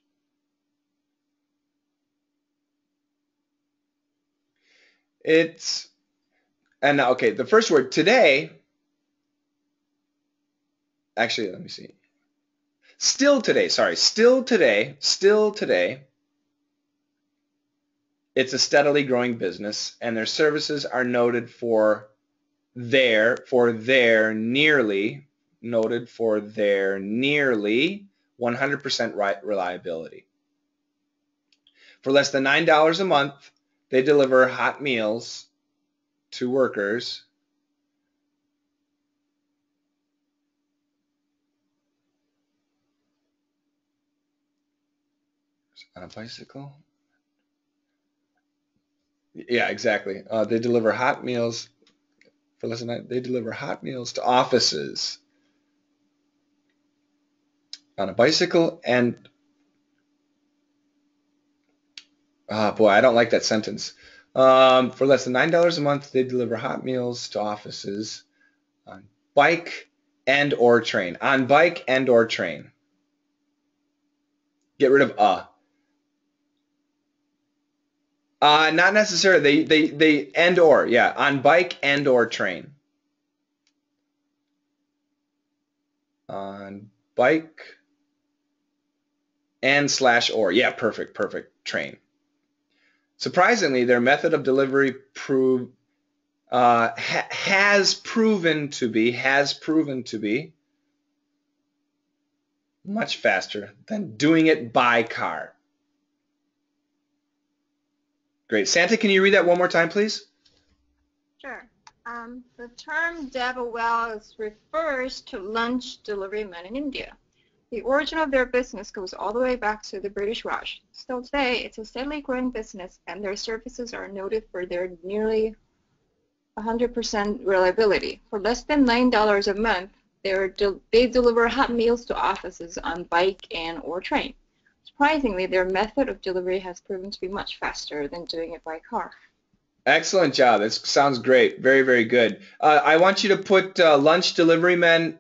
S1: It's, and okay, the first word today, actually, let me see. Still today, sorry, still today, still today, it's a steadily growing business and their services are noted for their, for their nearly, noted for their nearly 100% right reliability. For less than $9 a month, they deliver hot meals to workers. On a bicycle? Yeah, exactly. Uh, they deliver hot meals for that. They deliver hot meals to offices on a bicycle and Ah, boy, I don't like that sentence. Um, for less than $9 a month, they deliver hot meals to offices on bike and or train. On bike and or train. Get rid of uh. Uh, not necessarily. They, they, they, and or, yeah. On bike and or train. On bike and slash or. Yeah, perfect, perfect. Train. Surprisingly, their method of delivery uh, ha has proven to be has proven to be much faster than doing it by car. Great. Santa, can you read that one more time, please?
S7: Sure. Um, the term Dabbawalas refers to lunch delivery men in India. The origin of their business goes all the way back to the British Raj. Still today, it's a steadily growing business, and their services are noted for their nearly 100% reliability. For less than $9 a month, they deliver hot meals to offices on bike and or train. Surprisingly, their method of delivery has proven to be much faster than doing it by car.
S1: Excellent job. This sounds great. Very, very good. Uh, I want you to put uh, lunch delivery men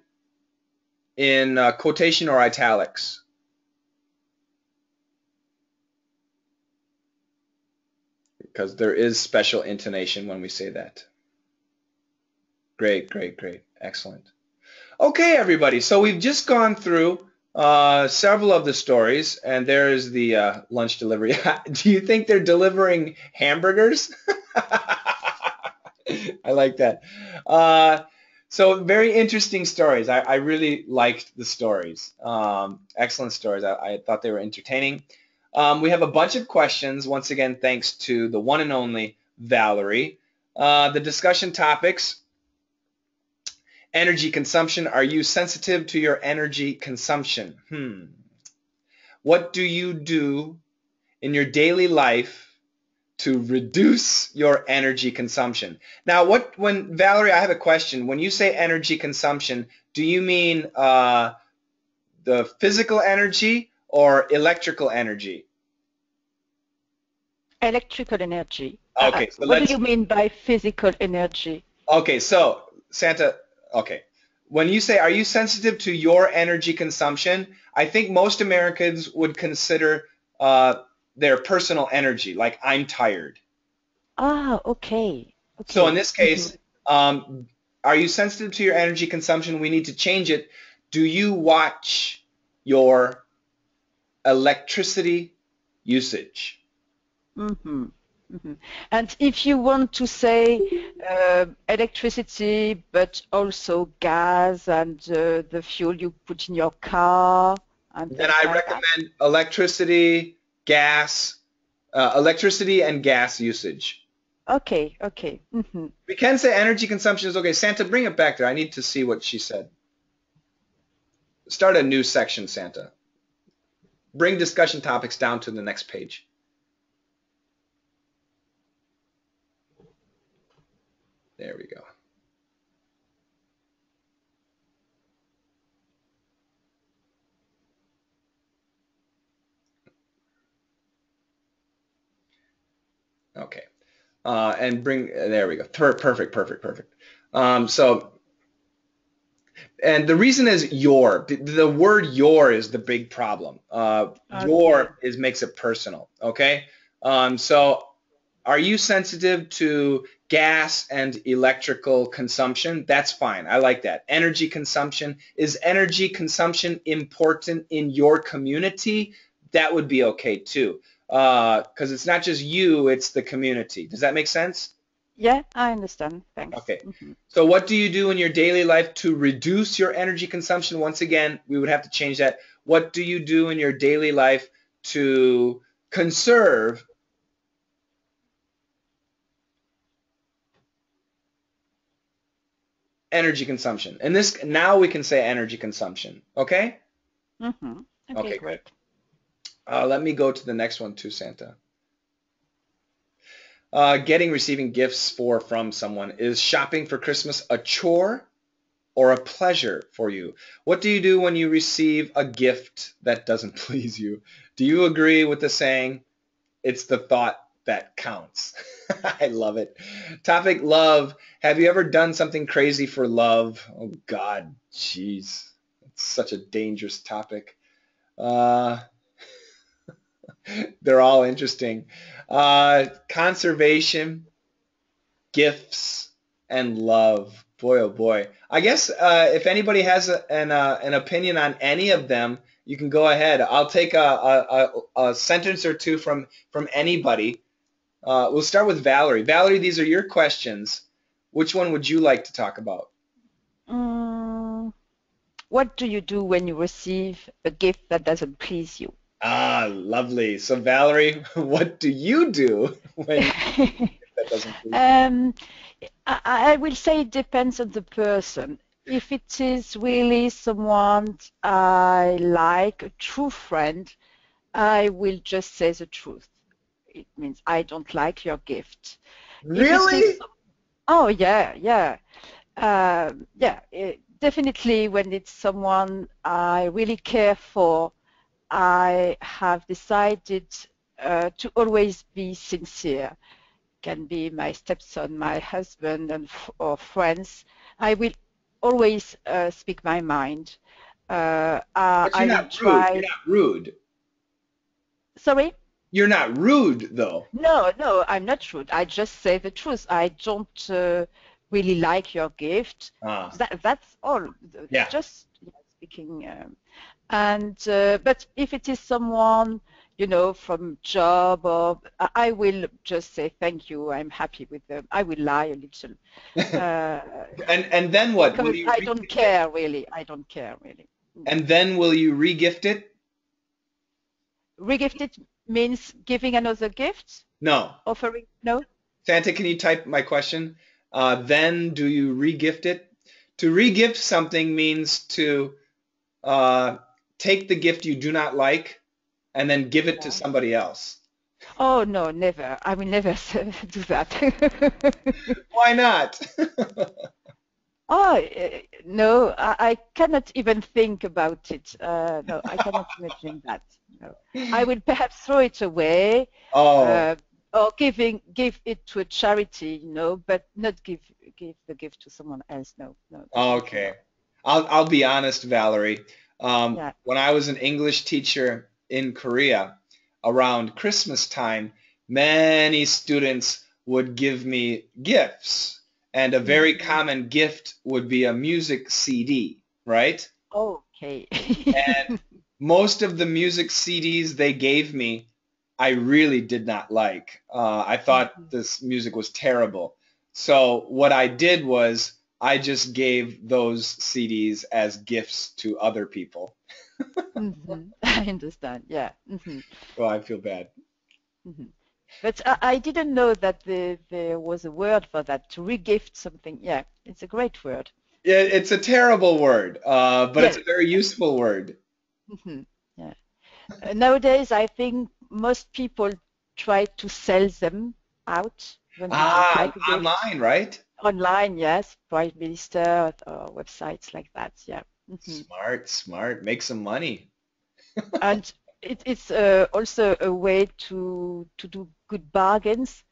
S1: in uh, quotation or italics. Because there is special intonation when we say that. Great, great, great. Excellent. Okay, everybody. So we've just gone through uh, several of the stories, and there's the uh, lunch delivery. Do you think they're delivering hamburgers? I like that. Uh, so very interesting stories. I, I really liked the stories. Um, excellent stories. I, I, thought they were entertaining. Um, we have a bunch of questions, once again, thanks to the one and only Valerie. Uh, the discussion topics, energy consumption. Are you sensitive to your energy consumption? Hmm. What do you do in your daily life to reduce your energy consumption? Now, what when Valerie, I have a question. When you say energy consumption, do you mean uh, the physical energy or electrical energy?
S6: Electrical energy.
S1: Okay, so
S6: what do you mean by physical energy?
S1: Okay, so Santa, okay. When you say, are you sensitive to your energy consumption? I think most Americans would consider uh, their personal energy, like I'm tired.
S6: Ah, okay. okay.
S1: So in this case,
S6: Mhm.
S1: um, are you sensitive to your energy consumption? We need to change it. Do you watch your electricity usage?
S6: Mm-hmm. Mm-hmm. And if you want to say uh, electricity, but also gas and uh, the fuel you put in your car, and
S1: Then I
S6: like that.
S1: recommend electricity, gas, uh, electricity and gas usage.
S6: Okay, okay. mhm.
S1: We can say energy consumption is okay. Santa, bring it back there. I need to see what she said. Start a new section, Santa. Bring discussion topics down to the next page. There we go. Okay. Uh, and bring, there we go. Per- perfect, perfect, perfect. Um, so, and the reason is your. The, word your is the big problem. Uh,
S6: Okay.
S1: Your is makes it personal. Okay. Um, so, are you sensitive to gas and electrical consumption? That's fine. I like that. Energy consumption. Is energy consumption important in your community? That would be okay too. Because it's not just you, it's the community. Does that make sense?
S6: Yeah, I understand. Thanks.
S1: Okay.
S6: Mhm.
S1: So what do you do in your daily life to reduce your energy consumption? Once again, we would have to change that. What do you do in your daily life to conserve energy consumption? And this now we can say energy consumption. Okay?
S6: Mm-hmm. Okay,
S1: Okay,
S6: great.
S1: Uh, let me go to the next one too, Santa. Uh, getting, receiving gifts for from someone. Is shopping for Christmas a chore or a pleasure for you? What do you do when you receive a gift that doesn't please you? Do you agree with the saying, it's the thought that counts? I love it. Topic love. Have you ever done something crazy for love? Oh God, jeez. It's such a dangerous topic. Uh, they're all interesting. Uh, conservation, gifts, and love. Boy, oh boy. I guess uh, if anybody has a, an, uh, an opinion on any of them, you can go ahead. I'll take a, a, a, a sentence or two from, from anybody. Uh, we'll start with Valerie. Valerie, these are your questions. Which one would you like to talk about?
S6: Mm, what do you do when you receive a gift that doesn't please you?
S1: Ah, lovely. So Valerie, what do you do when that doesn't?
S6: Um, I, I will say it depends on the person. If it is really someone I like, a true friend, I will just say the truth. It means I don't like your gift.
S1: Really?
S6: is- oh yeah, yeah, um, yeah. It, definitely, when it's someone I really care for, I have decided uh, to always be sincere. Can be my stepson, my husband, and f- or friends. I will always uh, speak my mind. Uh, uh,
S1: But you're
S6: will
S1: not rude. You're not rude.
S6: Sorry.
S1: You're not rude though.
S6: No, no, I'm not rude. I just say the truth. I don't uh, really like your gift.
S1: Ah,
S6: That, that's all.
S1: Yeah.
S6: Just speaking. Um, and uh, but if it is someone you know from job or I will just say thank you. I'm happy with them. I will lie a little. Uh,
S1: and and then what? Will
S6: because
S1: you
S6: I don't care really. I don't care really.
S1: And then will you regift it?
S6: Regift it means giving another gift?
S1: No.
S6: Offering? No?
S1: Santa, can you type my question? Uh, then do you regift it? To regift something means to uh, take the gift you do not like and then give it to somebody else.
S6: Oh no, never. I will never do that.
S1: Why not?
S6: oh uh, no, I, I, cannot even think about it. Uh, no, I cannot imagine that. No. I will perhaps throw it away.
S1: Oh.
S6: Uh, or giving give it to a charity, you know, but not give give the gift to someone else. No, no.
S1: Okay. I'll I'll be honest, Valerie. Um, yeah. When I was an English teacher in Korea, around Christmas time, many students would give me gifts, and a very mm-hmm. common gift would be a music CD, right?
S6: Okay.
S1: and most of the music CDs they gave me I really did not like. Uh, I thought mm-hmm. this music was terrible. So what I did was I just gave those CDs as gifts to other people.
S6: mm-hmm. I understand. Yeah. Mm-hmm.
S1: Well, I feel bad.
S6: Mm-hmm. But I, I, didn't know that the, there was a word for that to regift something. Yeah, it's a great word.
S1: Yeah, it's a terrible word, uh, but it's a very useful word.
S6: Mm-hmm. Yeah. Uh, nowadays, I think most people try to sell them out.
S1: When ah, online, right?
S6: Online, yes. Prime Minister or websites like that, yeah.
S1: Mm-hmm. Smart, smart. Make some money.
S6: and it, it's uh, also a way to to do good bargains.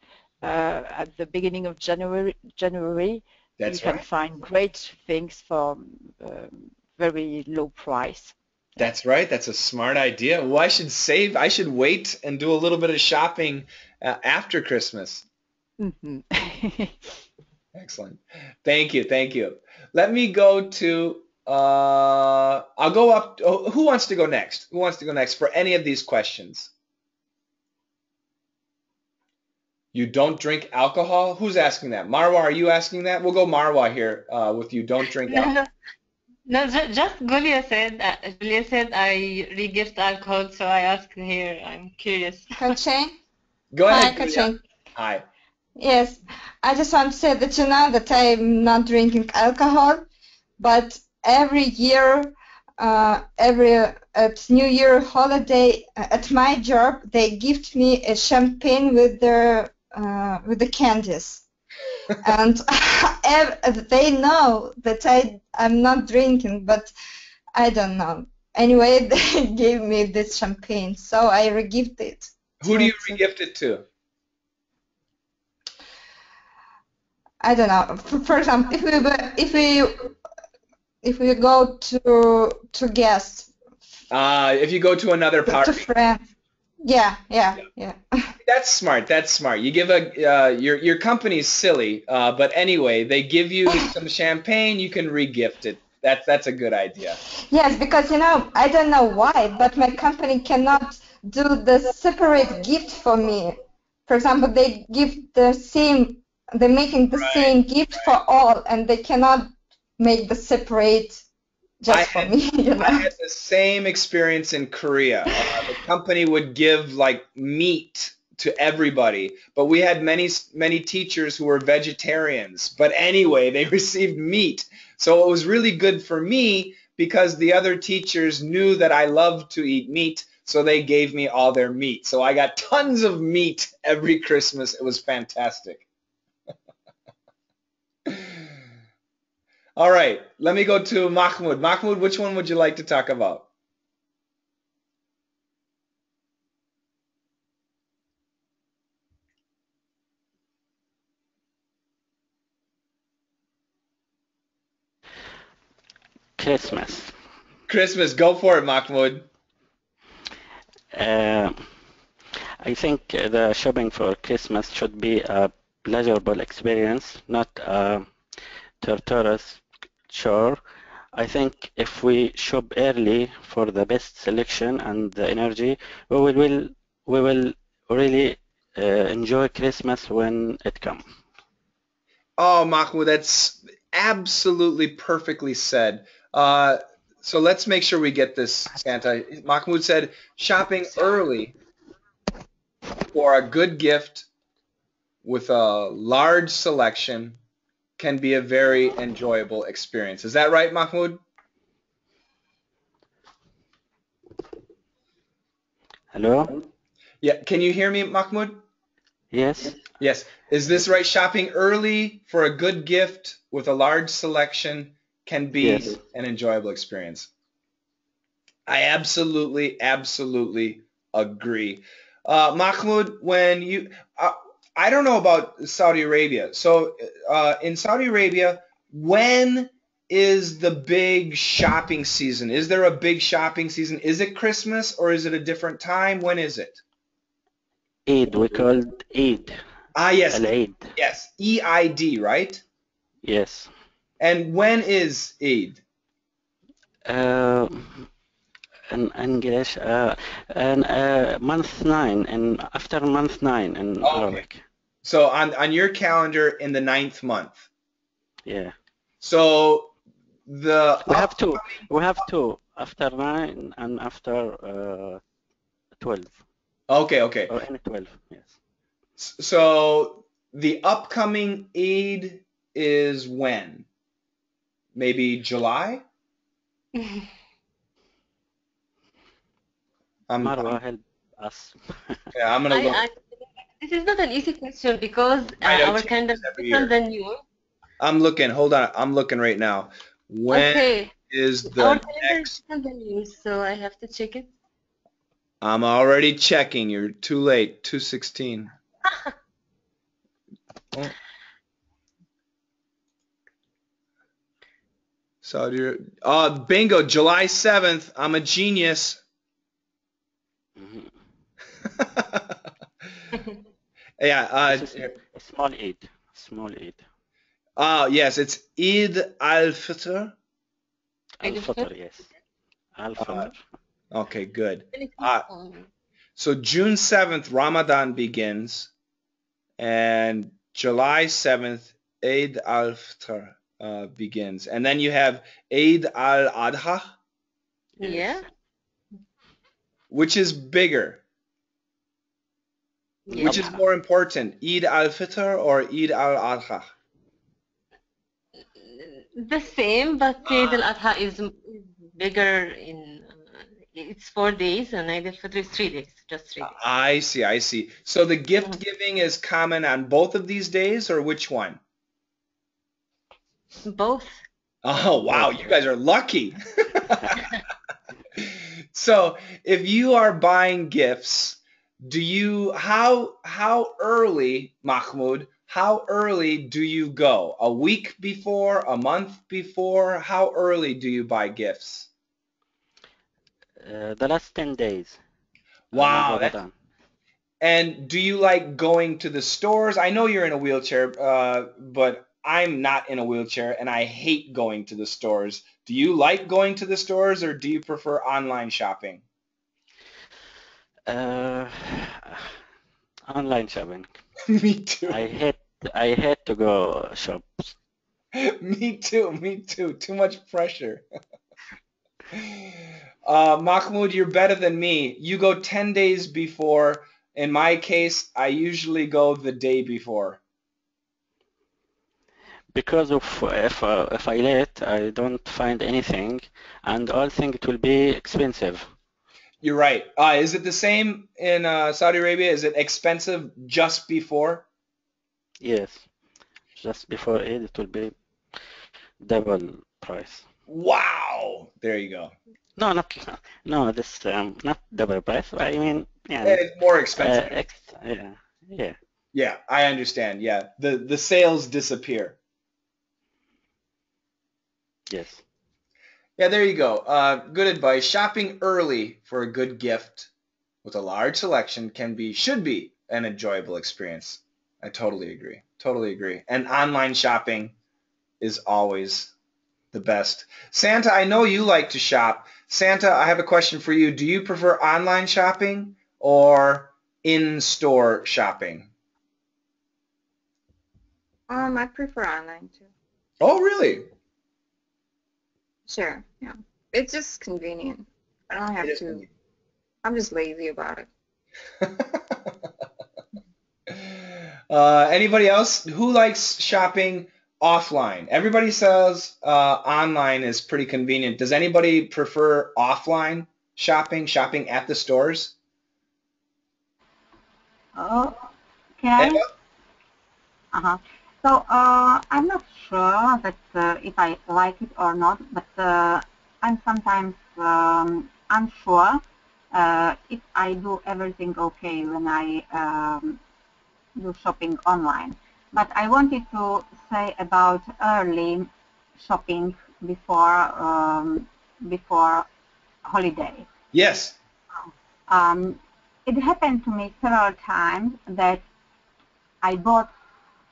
S6: Uh, at the beginning of January, January,
S1: That's
S6: you can find great things for um, very low price.
S1: That's right. That's a smart idea. Well, I should save. I should wait and do a little bit of shopping uh, after Christmas.
S6: Mm-hmm.
S1: Excellent. Thank you. Thank you. Let me go to. Uh, I'll go up. Oh, who wants to go next? Who wants to go next for any of these questions? You don't drink alcohol? Who's asking that? Marwa, are you asking that? We'll go Marwa here uh, with you. Don't drink alcohol.
S4: No, just Julia said. Uh, Julia said I regift alcohol, so I asked here. I'm curious.
S8: Kacheng?
S1: Go ahead.
S8: Hi, Kacheng.
S1: Hi.
S8: Yes, I just want to say that you know that I'm not drinking alcohol, but every year, uh, every at New Year holiday uh, at my job, they gift me a champagne with their uh, with the candies and they know that I I'm not drinking, but I don't know. Anyway, they gave me this champagne, so I regifted it.
S1: Who do you regift it to?
S8: I don't know. For, for example, if we if we if we go to to guests.
S1: Uh, if you go to another party.
S8: To friends. Yeah, yeah, yeah.
S1: That's smart. That's smart. You give a uh, your your company's silly, uh, but anyway, they give you some champagne. You can regift it. That's that's a good idea.
S8: Yes, because you know I don't know why, but my company cannot do the separate gift for me. For example, they give the same. They're making the right, same gift right. for all, and they cannot make the separate just I for
S1: had,
S8: me. You know? I
S1: had the same experience in Korea. Uh, the company would give like meat to everybody, but we had many many teachers who were vegetarians. But anyway, they received meat, so it was really good for me because the other teachers knew that I loved to eat meat. So they gave me all their meat. So I got tons of meat every Christmas. It was fantastic. All right, let me go to Mahmoud. Mahmoud, which one would you like to talk about?
S5: Christmas.
S1: Christmas, go for it, Mahmoud.
S5: Uh, I think the shopping for Christmas should be a pleasurable experience, not a torturous Sure. I think if we shop early for the best selection and the energy, we will, will we will really uh, enjoy Christmas when it comes.
S1: Oh, Mahmoud, that's absolutely perfectly said. Uh, so let's make sure we get this, Santa. Mahmoud said shopping early for a good gift with a large selection can be a very enjoyable experience. Is that right, Mahmoud?
S5: Hello?
S1: Yeah, can you hear me, Mahmoud?
S5: Yes?
S1: Yes. Is this right? Shopping early for a good gift with a large selection can be
S5: Yes.
S1: an enjoyable experience. I absolutely, absolutely agree. Uh, Mahmoud, when you, uh, I don't know about Saudi Arabia. So uh, in Saudi Arabia, when is the big shopping season? Is there a big shopping season? Is it Christmas or is it a different time? When is it?
S5: Eid, we call it Eid.
S1: Ah, yes,
S5: Al-Eid.
S1: yes, E-I-D, right?
S5: Yes.
S1: And when is Eid?
S5: Uh, in English, uh, and uh, month nine, and after month nine in
S1: Okay.
S5: Arabic.
S1: So on, on your calendar in the ninth month.
S5: Yeah.
S1: So the
S5: We have two. We have two after nine and after uh, twelve
S1: Okay, okay.
S5: or any twelve. Yes.
S1: So the upcoming Eid is when? Maybe July? I'm,
S5: Marwa
S1: I'm-
S5: help us.
S1: yeah, I'm gonna
S4: I. I, this is not an easy question because uh, our calendar is different
S1: year.
S4: than yours.
S1: I'm looking. Hold on. I'm looking right now. When is
S4: Okay,
S1: the
S4: our calendar is
S1: next?
S4: different than yours, so I have to check it.
S1: I'm already checking. You're too late. 216. Oh. Saudi. Uh, bingo. July 7th. I'm a genius.
S5: Mhm.
S1: yeah. Uh,
S5: This is a small Eid. Small Eid.
S1: uh, yes. It's Eid al-Fitr.
S5: Al-Fitr,
S4: al-Fitr.
S5: yes. Al-Fitr.
S1: Okay, good.
S4: Then
S1: Uh, So June 7th, Ramadan begins, and July 7th, Eid al-Fitr uh, begins. And then you have Eid al-Adha,
S4: yeah,
S1: which is bigger. Which is more important, Eid al-Fitr or Eid al-Adha?
S4: The same, but Eid al-Adha is bigger in, uh, it's four days and Eid al-Fitr is three days, just three days.
S1: I see, I see. So the gift giving is common on both of these days, or which one?
S4: Both.
S1: Oh, wow, you guys are lucky. so, if you are buying gifts, do you how how early, Mahmoud, how early do you go? A week before, a month before? How early do you buy gifts?
S5: Uh, the last 10 days.
S1: Wow,
S5: Ramadan.
S1: And do you like going to the stores? I know you're in a wheelchair, uh, but I'm not in a wheelchair and I hate going to the stores. Do you like going to the stores or do you prefer online shopping?
S5: Uh, online shopping.
S1: me too.
S5: I hate I hate to go shops.
S1: me too. Me too. Too much pressure. uh, Mahmoud, you're better than me. You go 10 days before. In my case, I usually go the day before.
S5: Because of if uh, if I late, I don't find anything, and all think it will be expensive.
S1: You're right. Uh, is it the same in uh, Saudi Arabia? Is it expensive just before?
S5: Yes, just before Eid, it will be double price.
S1: Wow. There you go.
S5: No, not no, this um, not double price. I mean, yeah,
S1: It's more
S5: uh,
S1: expensive.
S5: ex yeah, yeah.
S1: Yeah, I understand. Yeah, the the sales disappear.
S5: Yes.
S1: Yeah, there you go. Uh, good advice. Shopping early for a good gift with a large selection can be, should be, an enjoyable experience. I totally agree. Totally agree. And online shopping is always the best. Santa, I know you like to shop. Santa, I have a question for you. Do you prefer online shopping or in-store shopping?
S7: Um, I prefer online too.
S1: Oh, really?
S7: Sure, yeah. It's just convenient. I don't have to. I'm just lazy about it.
S1: Uh, anybody else who likes shopping offline? Everybody says uh, online is pretty convenient. Does anybody prefer offline shopping, shopping at the stores?
S2: Oh, can I? Uh-huh. So uh, I'm not sure that uh, if I like it or not, but uh, I'm sometimes um, unsure uh, if I do everything okay when I um, do shopping online. But I wanted to say about early shopping before um, before holiday.
S1: Yes.
S2: Um, it happened to me several times that I bought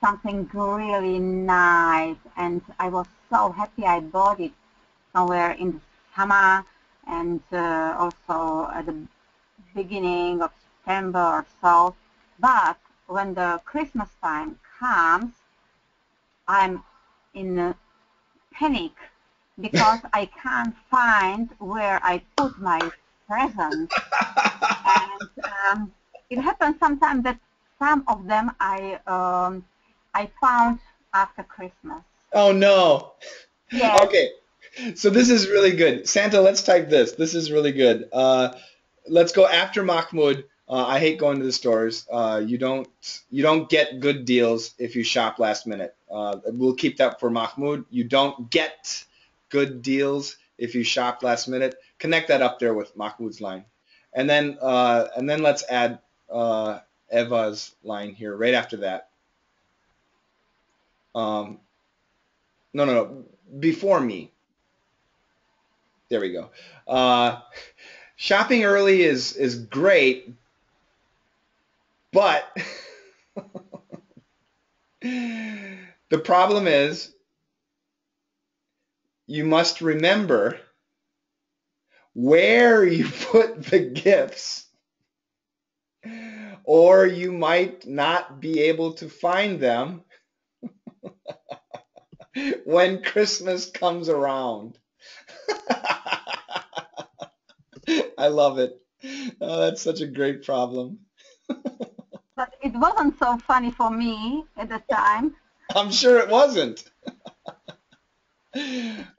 S2: something really nice and I was so happy I bought it somewhere in the summer and uh, also at the beginning of September or so. But when the Christmas time comes, I'm in a panic because I can't find where I put my presents. and um, it happens sometimes that some of them I um, I found after Christmas.
S1: Oh no. Okay. So this is really good. Santa, let's type this. This is really good. Uh, let's go after Mahmoud. Uh, I hate going to the stores. Uh, you don't you don't get good deals if you shop last minute. Uh, we'll keep that for Mahmoud. You don't get good deals if you shop last minute. Connect that up there with Mahmoud's line, and then uh, and then let's add uh, Eva's line here right after that. Um, no, no, no, before me. There we go. Uh, shopping early is is great, but the problem is you must remember where you put the gifts or you might not be able to find them when Christmas comes around. I love it. Oh, that's such a great problem.
S2: But it wasn't so funny for me at the time.
S1: I'm sure it wasn't.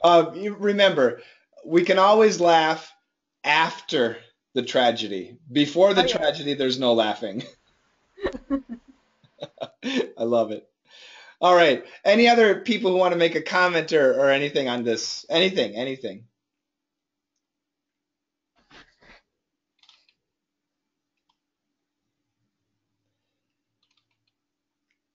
S1: uh, you remember, we can always laugh after the tragedy. Before the
S2: Oh, yeah.
S1: tragedy, there's no laughing. I love it. All right. Any other people who want to make a comment or, or anything on this? Anything, anything.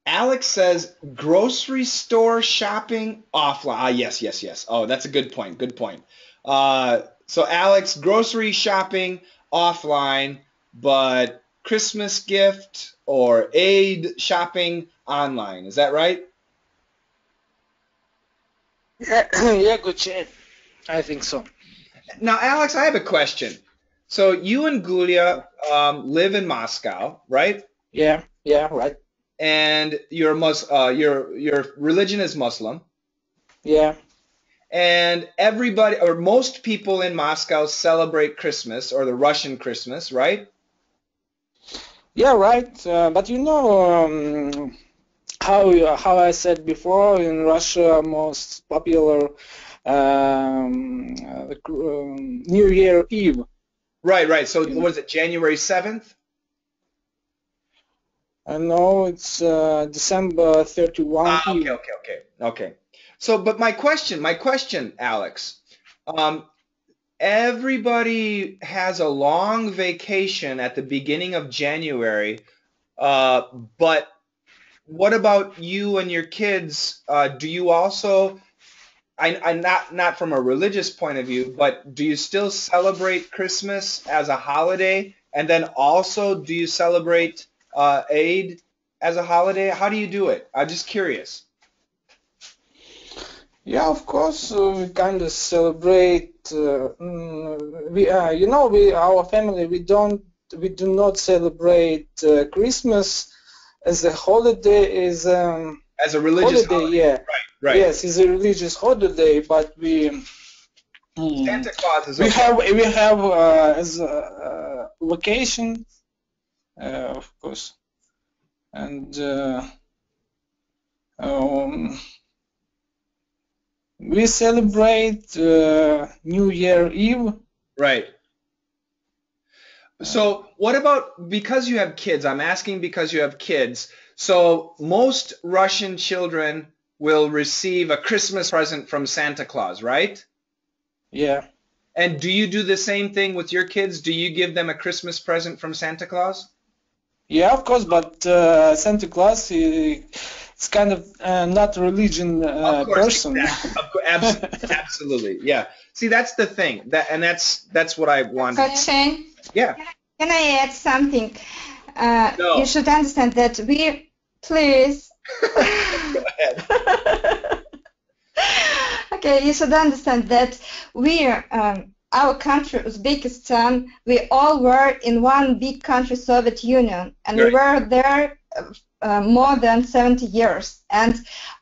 S1: Alex says grocery store shopping offline. Ah, yes, yes, yes. Oh, that's a good point. Good point. Uh, so Alex, grocery shopping offline, but Christmas gift or Eid shopping online. Is that right?
S9: Yeah, yeah, good chat. I think so.
S1: Now, Alex, I have a question. So you and Gulia um, live in Moscow, right?
S9: Yeah, yeah, right.
S1: And your Mus- uh, your your religion is Muslim,
S9: Yeah,
S1: and everybody or most people in Moscow celebrate Christmas or the Russian Christmas, right?
S9: Yeah, right. Uh, but you know um, how how I said before in Russia, most popular um, uh, um, New Year Eve.
S1: Right, right. So was it January 7th?
S9: I know it's uh, December 31
S1: Ah, okay, okay, okay, okay. So, but my question, my question, Alex, um, everybody has a long vacation at the beginning of January, uh, but what about you and your kids? Uh, do you also, I, I not not from a religious point of view, but do you still celebrate Christmas as a holiday? And then also, do you celebrate uh, Eid as a holiday? How do you do it? I'm just curious.
S9: Yeah, of course, uh, we kind of celebrate. Uh, mm, we, uh, you know, we our family we don't we do not celebrate uh, Christmas as a holiday. Is um,
S1: As a religious
S9: holiday,
S1: holiday.
S9: yeah.
S1: Right. right.
S9: Yes, it's a religious holiday, but we mm,
S1: Santa Claus is
S9: we
S1: okay.
S9: have we have uh, as a uh, vacation, uh, of course. and uh, um, we celebrate uh, New Year Eve.
S1: Right. So what about because you have kids? I'm asking because you have kids. So most Russian children will receive a Christmas present from Santa Claus, right?
S9: Yeah.
S1: And do you do the same thing with your kids? Do you give them a Christmas present from Santa Claus?
S9: Yeah, of course, but uh, Santa Claus, he, it's kind of uh, not religion uh,
S1: Of course,
S9: person.
S1: exactly. Of course, abs- absolutely, yeah. See, that's the thing, that and that's that's what I want.
S8: Coach Shane,
S1: Yeah.
S8: can I add something? Uh,
S1: No.
S8: You should understand that we, please.
S1: Go ahead.
S8: okay, you should understand that we, um, our country, Uzbekistan, we all were in one big country, Soviet Union, and we were there uh, more than 70 years. And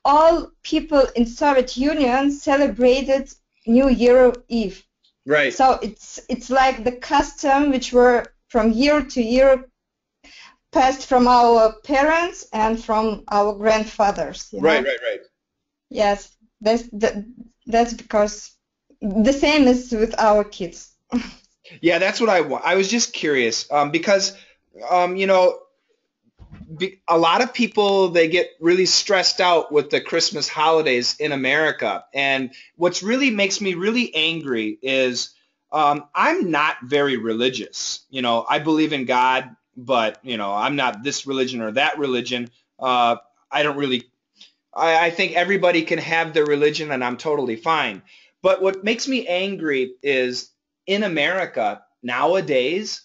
S8: all people in Soviet Union celebrated New Year Eve.
S1: Right.
S8: So it's it's like the custom which were from year to year passed from our parents and from our grandfathers. you know?
S1: Right. Right. Right.
S8: Yes, that's that, that's because the same is with our kids.
S1: Yeah, that's what I. I was just curious um, because, um, you know, a lot of people they get really stressed out with the Christmas holidays in America, and what's really makes me really angry is um, I'm not very religious. You know, I believe in God, but you know, I'm not this religion or that religion. Uh, I don't really. I, I think everybody can have their religion, and I'm totally fine. But what makes me angry is in America nowadays,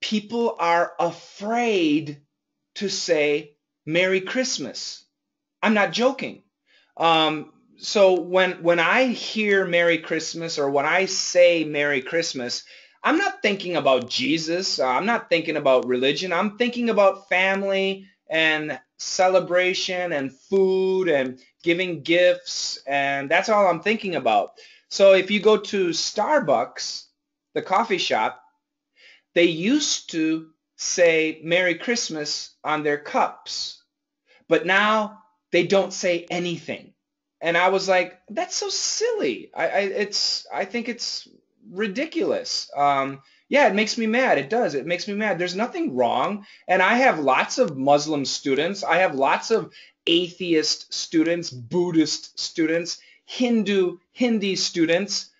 S1: people are afraid to say Merry Christmas. I'm not joking. Um, so when when I hear Merry Christmas or when I say Merry Christmas, I'm not thinking about Jesus. I'm not thinking about religion. I'm thinking about family and celebration and food and giving gifts and that's all I'm thinking about. So if you go to Starbucks, the coffee shop, they used to say Merry Christmas on their cups, but now they don't say anything. And I was like, that's so silly. I, I it's I think it's ridiculous. Um, yeah, it makes me mad. It does. It makes me mad. There's nothing wrong. And I have lots of Muslim students. I have lots of atheist students, Buddhist students, Hindu, Hindi students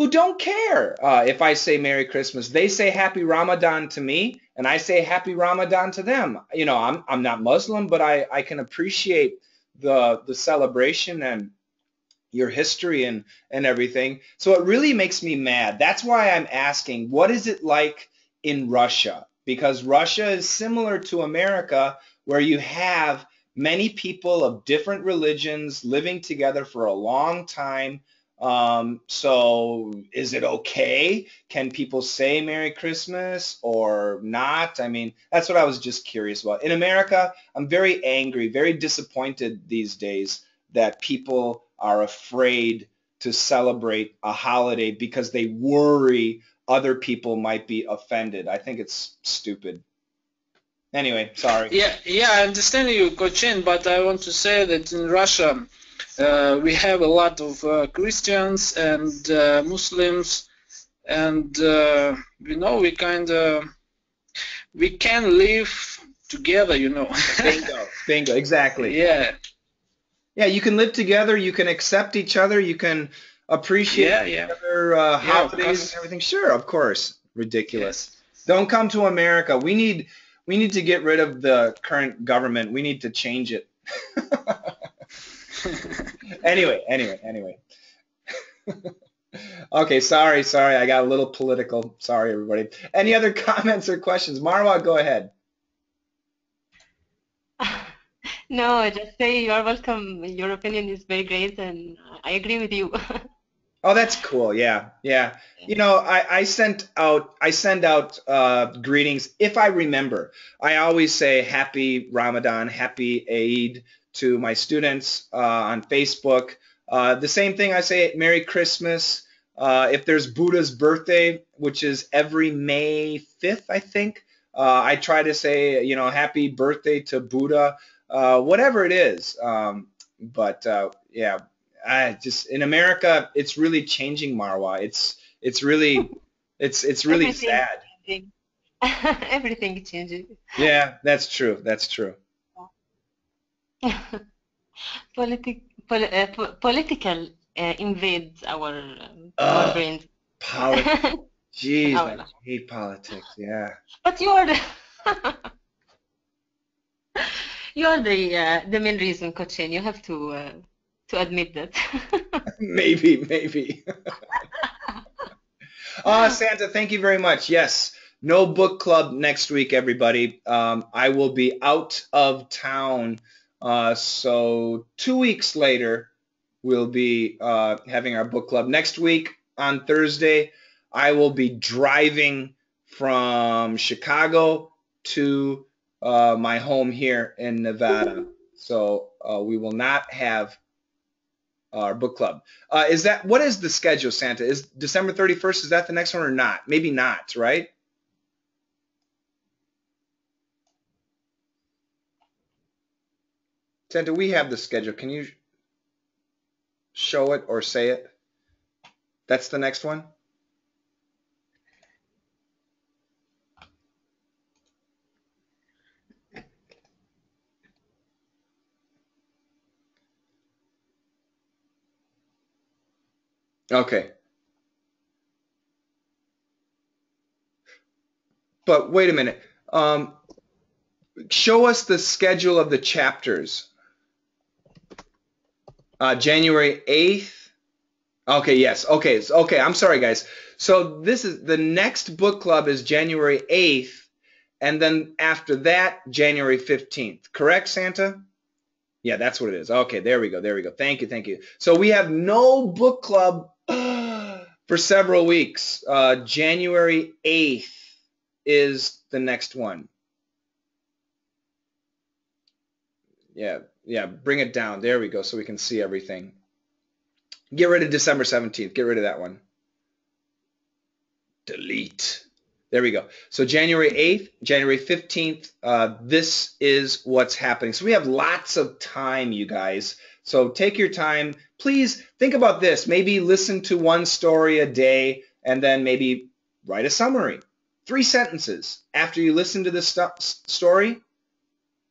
S1: who don't care uh, if I say Merry Christmas. They say Happy Ramadan to me, and I say Happy Ramadan to them. You know, I'm I'm not Muslim, but I I can appreciate the the celebration and your history and and everything. So it really makes me mad. That's why I'm asking, what is it like in Russia? Because Russia is similar to America, where you have many people of different religions living together for a long time. Um, so is it okay? Can people say Merry Christmas or not? I mean, that's what I was just curious about. In America, I'm very angry, very disappointed these days that people are afraid to celebrate a holiday because they worry other people might be offended. I think it's stupid. Anyway, sorry.
S9: Yeah, yeah, I understand you, Coach Shane, but I want to say that in Russia uh, we have a lot of uh, Christians and uh, Muslims, and uh, you know we kind of we can live together, you know.
S1: Bingo. Bingo. Exactly.
S9: yeah,
S1: Yeah, you can live together. You can accept each other. You can appreciate
S9: Yeah,
S1: each
S9: yeah.
S1: other uh,
S9: Yeah,
S1: holidays and everything. Sure, of course. Ridiculous. Don't come to America. We need we need to get rid of the current government. We need to change it. anyway, anyway, anyway. okay, sorry, sorry. I got a little political. Sorry, everybody. Any other comments or questions? Marwa, go ahead.
S4: No, I just say you are welcome. Your opinion is very great, and I agree with you.
S1: Oh, that's cool. Yeah, yeah. You know, I, I sent out I send out uh, greetings if I remember. I always say Happy Ramadan, Happy Eid to my students uh, on Facebook. Uh, the same thing I say Merry Christmas. Uh, if there's Buddha's birthday, which is every May 5th, I think, Uh, I try to say, you know, happy birthday to Buddha, uh, whatever it is. Um, but uh, yeah, I just in America, it's really changing, Marwa. It's it's really it's it's really
S4: Everything
S1: sad.
S4: changing. Everything is changing.
S1: Yeah, that's true. That's true.
S4: Politic, pol, uh, po- political uh, invades our um, our brains.
S1: Politics. Jeez, I hate politics. Yeah.
S4: But you're the you're the uh, the main reason, Coach Shane. You have to uh, to admit that.
S1: maybe, maybe. uh, Santa, thank you very much. Yes, no book club next week, everybody. Um, I will be out of town. Uh, so two weeks later, we'll be uh, having our book club. Next week on Thursday, I will be driving from Chicago to uh, my home here in Nevada. So uh, we will not have our book club. Uh, is that what is the schedule, Santa? Is December 31st? Is that the next one or not? Maybe not, right? Santa, we have the schedule. Can you show it or say it? That's the next one? Okay. But wait a minute. Um, show us the schedule of the chapters. Uh, January 8th. Okay, yes. Okay, okay. I'm sorry, guys. So this is the next book club is January 8th, and then after that, January 15th. Correct, Santa? Yeah, that's what it is. Okay, there we go. There we go. Thank you. Thank you. So we have no book club for several weeks. Uh, January 8th is the next one. Yeah, yeah, bring it down. There we go, so we can see everything. Get rid of December 17th. Get rid of that one. Delete. There we go. So January 8th, January 15th, uh, this is what's happening. So we have lots of time, you guys. So take your time. Please think about this. Maybe listen to one story a day and then maybe write a summary. Three sentences. After you listen to this sto- story,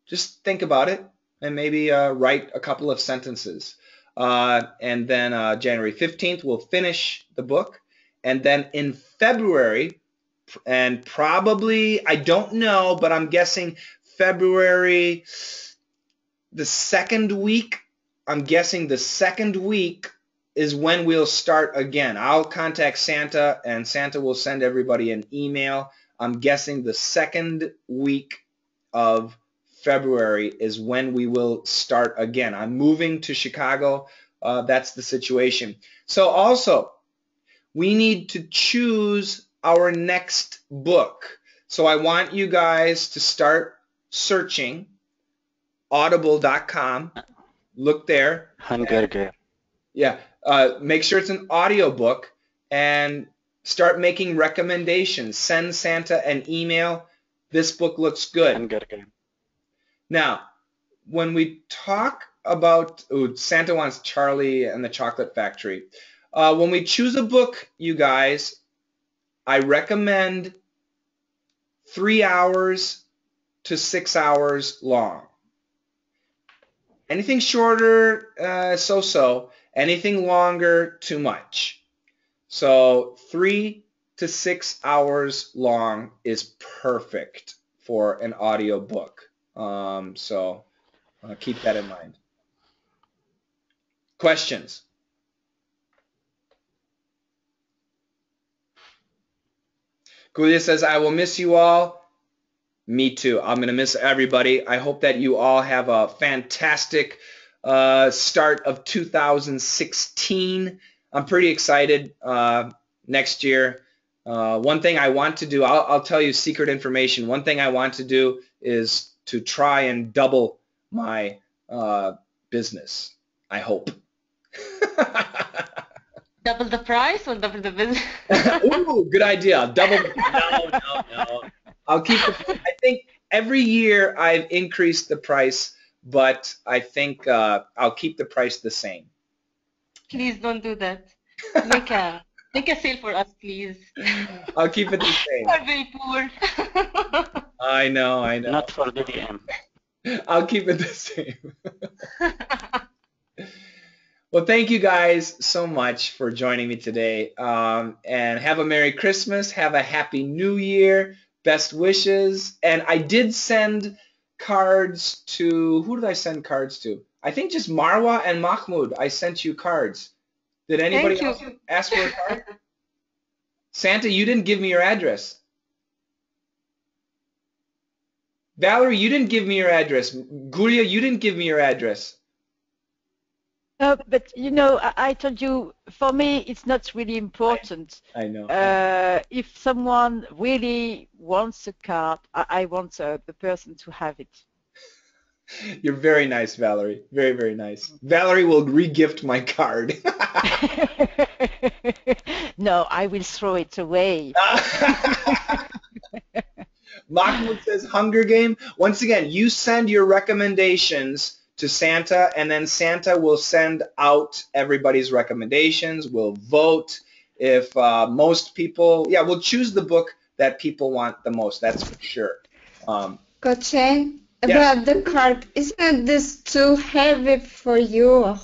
S1: just think about it and maybe uh, write a couple of sentences. Uh, and then uh, January 15th, we'll finish the book. And then in February, and probably, I don't know, but I'm guessing February, the second week, I'm guessing the second week is when we'll start again. I'll contact Santa and Santa will send everybody an email. I'm guessing the second week of February is when we will start again. I'm moving to Chicago. Uh, that's the situation. So also, we need to choose our next book. So I want you guys to start searching audible.com. Look there. Yeah. Uh, make sure it's an audio book and start making recommendations. Send Santa an email. This book looks good. Now, when we talk about ooh, Santa wants Charlie and the Chocolate Factory, uh, when we choose a book, you guys, I recommend three hours to six hours long. Anything shorter, uh, so-so. Anything longer, too much. So three to six hours long is perfect for an audio book. Um, so uh, keep that in mind. Questions? Gulia says, I will miss you all. Me too. I'm going to miss everybody. I hope that you all have a fantastic uh, start of 2016. I'm pretty excited uh, next year. Uh, one thing I want to do, I'll, I'll tell you secret information. One thing I want to do is to try and double my uh, business. I hope.
S4: Double the price or double the business?
S1: Ooh, good idea. Double. No, no, no. I'll keep. The, I think every year I've increased the price, but I think uh, I'll keep the price the same.
S4: Please don't do that. Make a make a sale for us, please.
S1: I'll keep it the same.
S4: We're very poor.
S1: I know, I know.
S5: Not for DDM.
S1: I'll keep it the same. well, thank you guys so much for joining me today. Um, and have a Merry Christmas. Have a Happy New Year. Best wishes. And I did send cards to, who did I send cards to? I think just Marwa and Mahmoud. I sent you cards. Did anybody else ask for a card? Santa, you didn't give me your address. Valerie, you didn't give me your address. Gulia, you didn't give me your address.
S6: Uh, but you know, I, I told you, for me, it's not really important.
S1: I know.
S6: Uh, if someone really wants a card, I, I want uh, the person to have it.
S1: You're very nice, Valerie. Very, very nice. Valerie will re-gift my card.
S6: no, I will throw it away.
S1: Mahmoud says Hunger Game. Once again, you send your recommendations to Santa, and then Santa will send out everybody's recommendations. We'll vote. If uh, most people, yeah, we'll choose the book that people want the most. That's for sure. Um, Yes.
S8: about the card, isn't this too heavy for you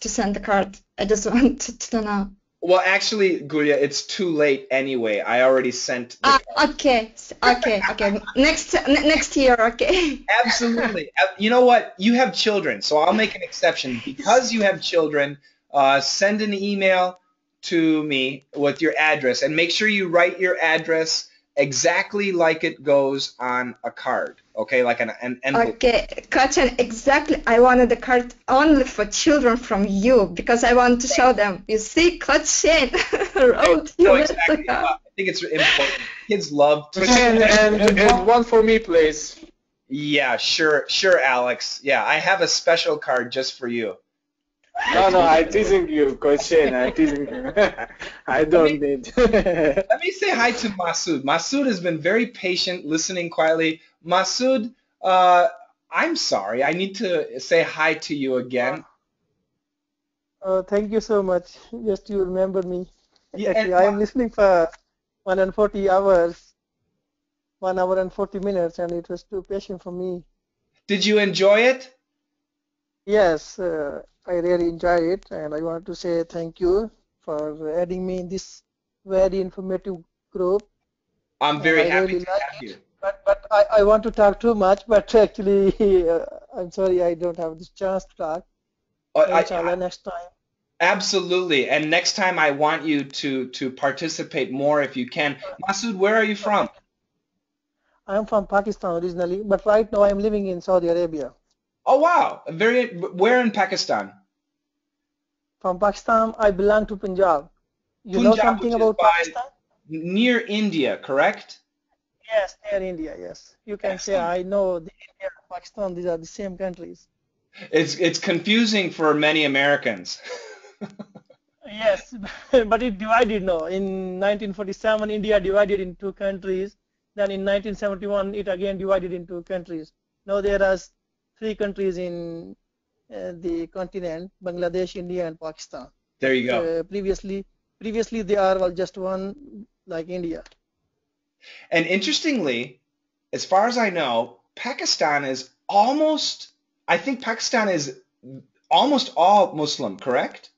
S8: to send the card? I just wanted to know.
S1: Well, actually, Gulia, it's too late anyway. I already sent. The
S8: Ah, okay, okay, okay. Next, ne- next year, okay.
S1: Absolutely. Uh, You know what? You have children, so I'll make an exception. Because you have children, uh, send an email to me with your address and make sure you write your address exactly like it goes on a card. Okay, like an, an envelope.
S8: Okay, Coach Shane, exactly. I wanted the card only for children from you because I want to show them. You see, Coach Shane wrote
S1: No, exactly. Uh. I think it's important. Kids love to.
S9: And, and, and one for me, please.
S1: Yeah, sure, sure, Alex. Yeah, I have a special card just for you.
S9: No, no, I'm teasing you, Coach Shane. I'm teasing you. I don't need.
S1: Let me say hi to Masood. Masood has been very patient, listening quietly. Masood, uh, I'm sorry. I need to say hi to you again.
S10: Uh, thank you so much. Just you remember me.
S1: Yeah,
S10: Actually, I am listening for 140 hours, one hour and 40 minutes, and it was too patient for me.
S1: Did you enjoy it?
S10: Yes, uh, I really enjoyed it, and I want to say thank you for adding me in this very informative group.
S1: I'm very happy
S10: really
S1: to
S10: like
S1: have you.
S10: But but I, I want to talk too much, but actually, uh, I'm sorry I don't have this chance to talk.
S1: Uh, I-
S10: Inshallah, next time.
S1: Absolutely. And next time I want you to to participate more if you can. Masood, where are you from?
S10: I'm from Pakistan originally, but right now I'm living in Saudi Arabia.
S1: Oh wow. Very where in Pakistan?
S10: From Pakistan, I belong to Punjab. You know something about Pakistan?
S1: Near India, correct?
S10: Yes, near India, yes. You can say I know the India and Pakistan, these are the same countries.
S1: It's it's confusing for many Americans.
S10: Yes, but it divided now. In 1947, India divided in two countries. Then in 1971, it again divided in two countries. Now there are three countries in uh, the continent, Bangladesh, India, and Pakistan.
S1: There you go.
S10: Uh, previously, previously they are well, just one, like India.
S1: And interestingly, as far as I know, Pakistan is almost, I think Pakistan is almost all Muslim, correct?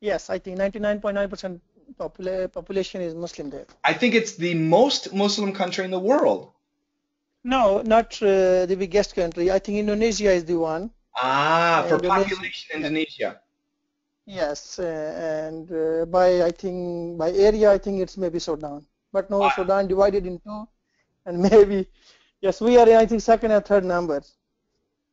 S10: Yes, I think 99.9% popula- population is Muslim there.
S1: I think it's the most Muslim country in the world.
S10: No, not uh, the biggest country. I think Indonesia is the one.
S1: Ah, for
S10: Indonesia.
S1: population, Indonesia.
S10: Yes, uh, and uh, by I think by area, I think it's maybe Sudan. But no,
S1: Wow.
S10: Sudan divided in two, and maybe yes, we are in, I think second and third numbers.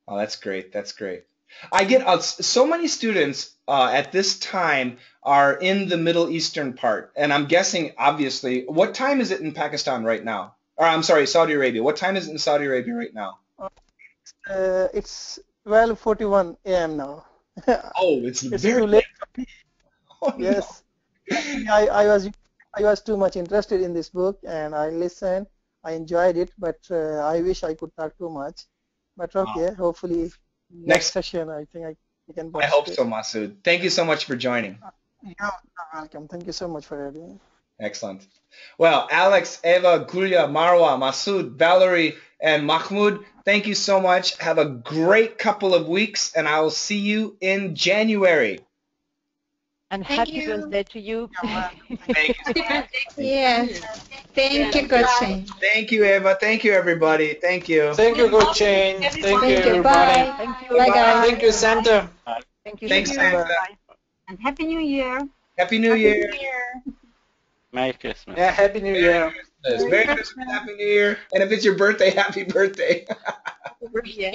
S1: Oh, that's great. That's great. I get uh, so many students uh, at this time are in the Middle Eastern part, and I'm guessing, obviously, what time is it in Pakistan right now? Or I'm sorry, Saudi Arabia. What time is it in Saudi Arabia right now?
S10: Uh, it's 12:41 a.m. now.
S1: Oh, it's,
S10: it's
S1: very
S10: late.
S1: Oh, no.
S10: Yes, I, I was I was too much interested in this book and I listened. I enjoyed it, but uh, I wish I could talk too much. But okay, hopefully next,
S1: Next-
S10: session I think I, I can.
S1: I hope
S10: participate.
S1: so, Masood. Thank you so much for joining.
S10: You're welcome. Thank you so much for having me.
S1: Excellent. Well, Alex, Eva, Gulya, Marwa, Masood, Valerie, and Mahmoud, thank you so much. Have a great couple of weeks, and I will see you in January.
S6: And
S7: Thank
S6: happy
S7: you.
S6: birthday to you.
S1: Thank you.
S8: Yes. Thank you, Coach.
S1: Thank you, Eva. Thank you, everybody. Thank you.
S9: Thank you, Coach Shane. Thank you,
S8: Thank you.
S9: everybody.
S8: Bye.
S6: Thank you.
S8: Bye, guys.
S9: Thank you, Santa.
S6: Thank you.
S1: Thanks, Santa.
S2: And Happy New Year.
S1: Happy New Year.
S5: Merry Christmas.
S9: Yeah, Happy New Year.
S1: Merry Christmas, Happy New Year. And if it's your birthday, happy birthday.
S7: Yeah.